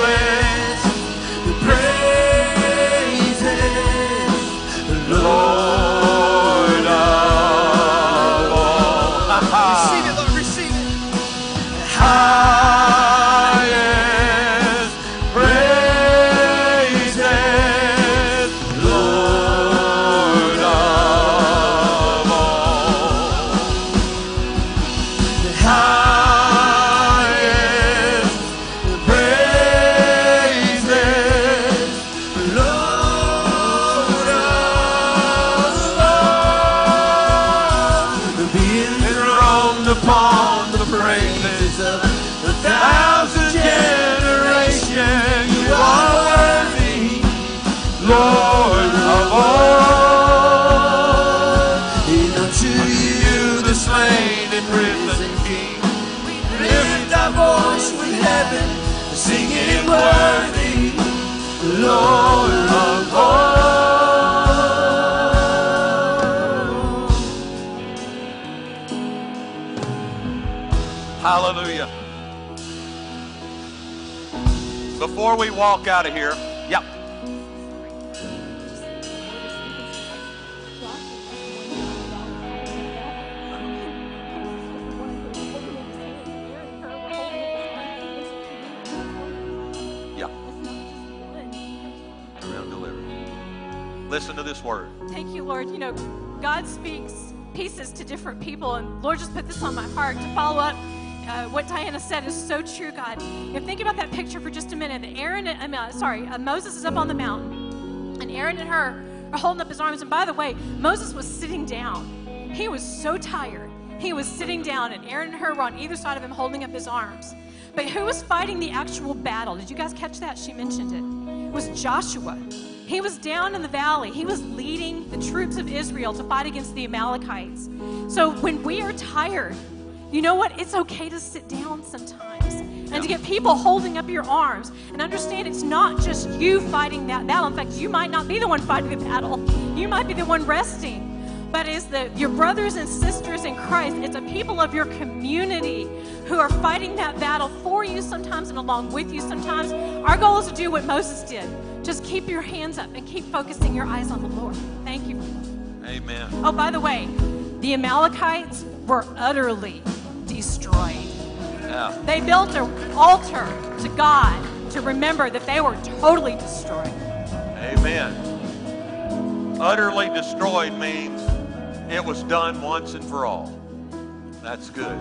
Speaker 7: Before we walk out of here, yep. Listen to this word.
Speaker 11: Thank you, Lord. You know, God speaks pieces to different people, and Lord just put this on my heart to follow up. Uh, what Diana said is so true, God. Know, think about that picture for just a minute. Aaron, mean, uh, sorry, uh, Moses is up on the mountain, and Aaron and Hur are holding up his arms. And by the way, Moses was sitting down. He was so tired. He was sitting down, and Aaron and Hur were on either side of him holding up his arms. But who was fighting the actual battle? Did you guys catch that? She mentioned it. It was Joshua. He was down in the valley. He was leading the troops of Israel to fight against the Amalekites. So when we are tired, you know what? It's okay to sit down sometimes and to get people holding up your arms and understand it's not just you fighting that battle. In fact, you might not be the one fighting the battle, you might be the one resting. But it's the your brothers and sisters in Christ, it's a people of your community who are fighting that battle for you sometimes and along with you sometimes. Our goal is to do what Moses did. Just keep your hands up and keep focusing your eyes on the Lord. Thank you.
Speaker 7: Amen.
Speaker 11: Oh, by the way, the Amalekites were utterly destroyed.
Speaker 7: Yeah.
Speaker 11: They built an altar to God to remember that they were totally destroyed.
Speaker 7: Amen. Utterly destroyed means it was done once and for all. That's good.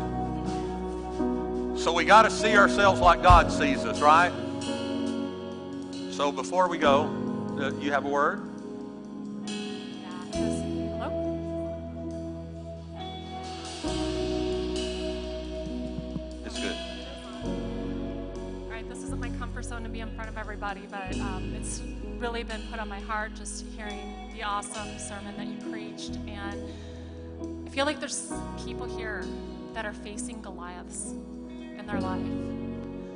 Speaker 7: So we got to see ourselves like God sees us, right? So before we go, uh, you have a word?
Speaker 5: Everybody, but um, it's really been put on my heart just hearing the awesome sermon that you preached. And I feel like there's people here that are facing Goliaths in their life.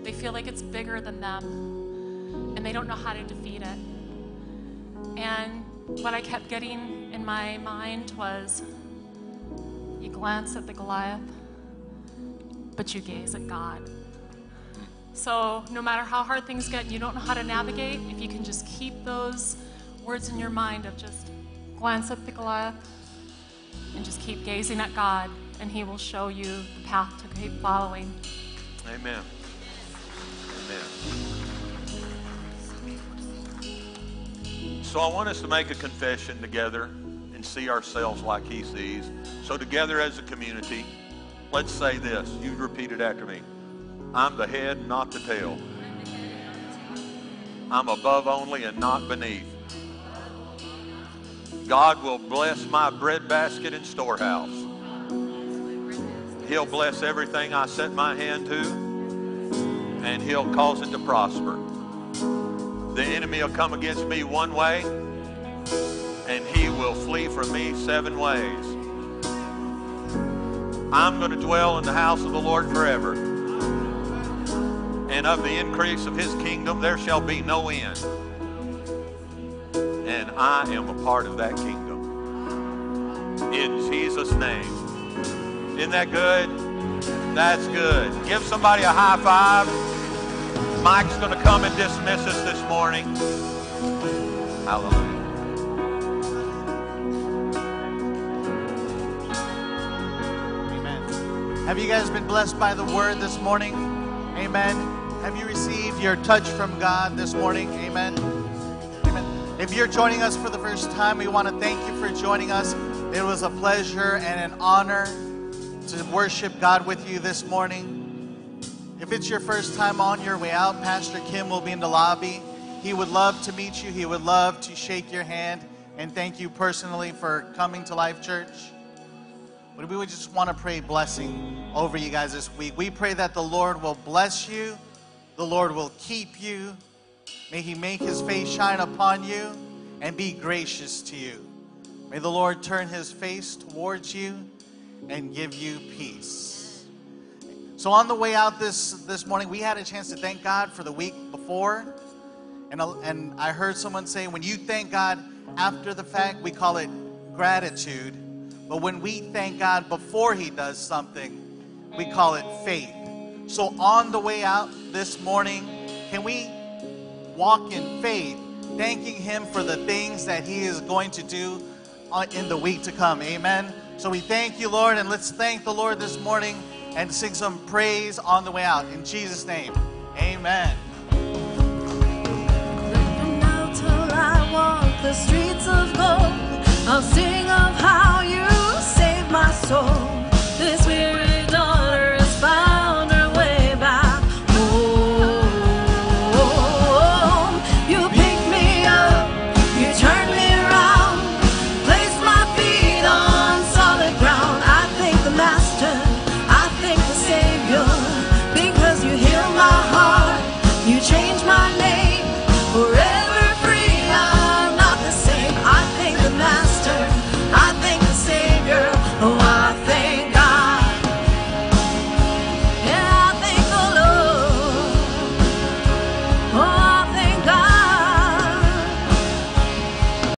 Speaker 5: They feel like it's bigger than them. and they don't know how to defeat it. And what I kept getting in my mind was you glance at the Goliath, but you gaze at God. So, no matter how hard things get and you don't know how to navigate, if you can just keep those words in your mind of just glance at the Goliath and just keep gazing at God, and He will show you the path to keep following.
Speaker 7: Amen. Amen. So I want us to make a confession together and see ourselves like he sees. So together as a community, let's say this. You repeat it after me. I'm the head, not the tail. I'm above only and not beneath. God will bless my breadbasket and storehouse. He'll bless everything I set my hand to, and He'll cause it to prosper. The enemy will come against me one way, and he will flee from me seven ways. I'm going to dwell in the house of the Lord forever. And of the increase of his kingdom there shall be no end. And I am a part of that kingdom. In Jesus' name. Isn't that good? That's good. Give somebody a high five. Mike's going to come and dismiss us this morning. Hallelujah.
Speaker 12: Amen. Have you guys been blessed by the word this morning? Amen. Have you received your touch from God this morning? Amen. Amen. If you're joining us for the first time, we want to thank you for joining us. It was a pleasure and an honor to worship God with you this morning. If it's your first time on your way out, Pastor Kim will be in the lobby. He would love to meet you. He would love to shake your hand and thank you personally for coming to Life Church. But we would just want to pray blessing over you guys this week. We pray that the Lord will bless you, the Lord will keep you. May He make His face shine upon you and be gracious to you. May the Lord turn His face towards you and give you peace. So on the way out this this morning, we had a chance to thank God for the week before, and uh, and I heard someone say, when you thank God after the fact, we call it gratitude. But when we thank God before He does something, we call it faith. So, on the way out this morning, can we walk in faith, thanking Him for the things that He is going to do uh, in the week to come? Amen. So, we thank you, Lord, and let's thank the Lord this morning and sing some praise on the way out. In Jesus' name, amen.
Speaker 4: the streets of gold. I'll sing of how you saved my soul.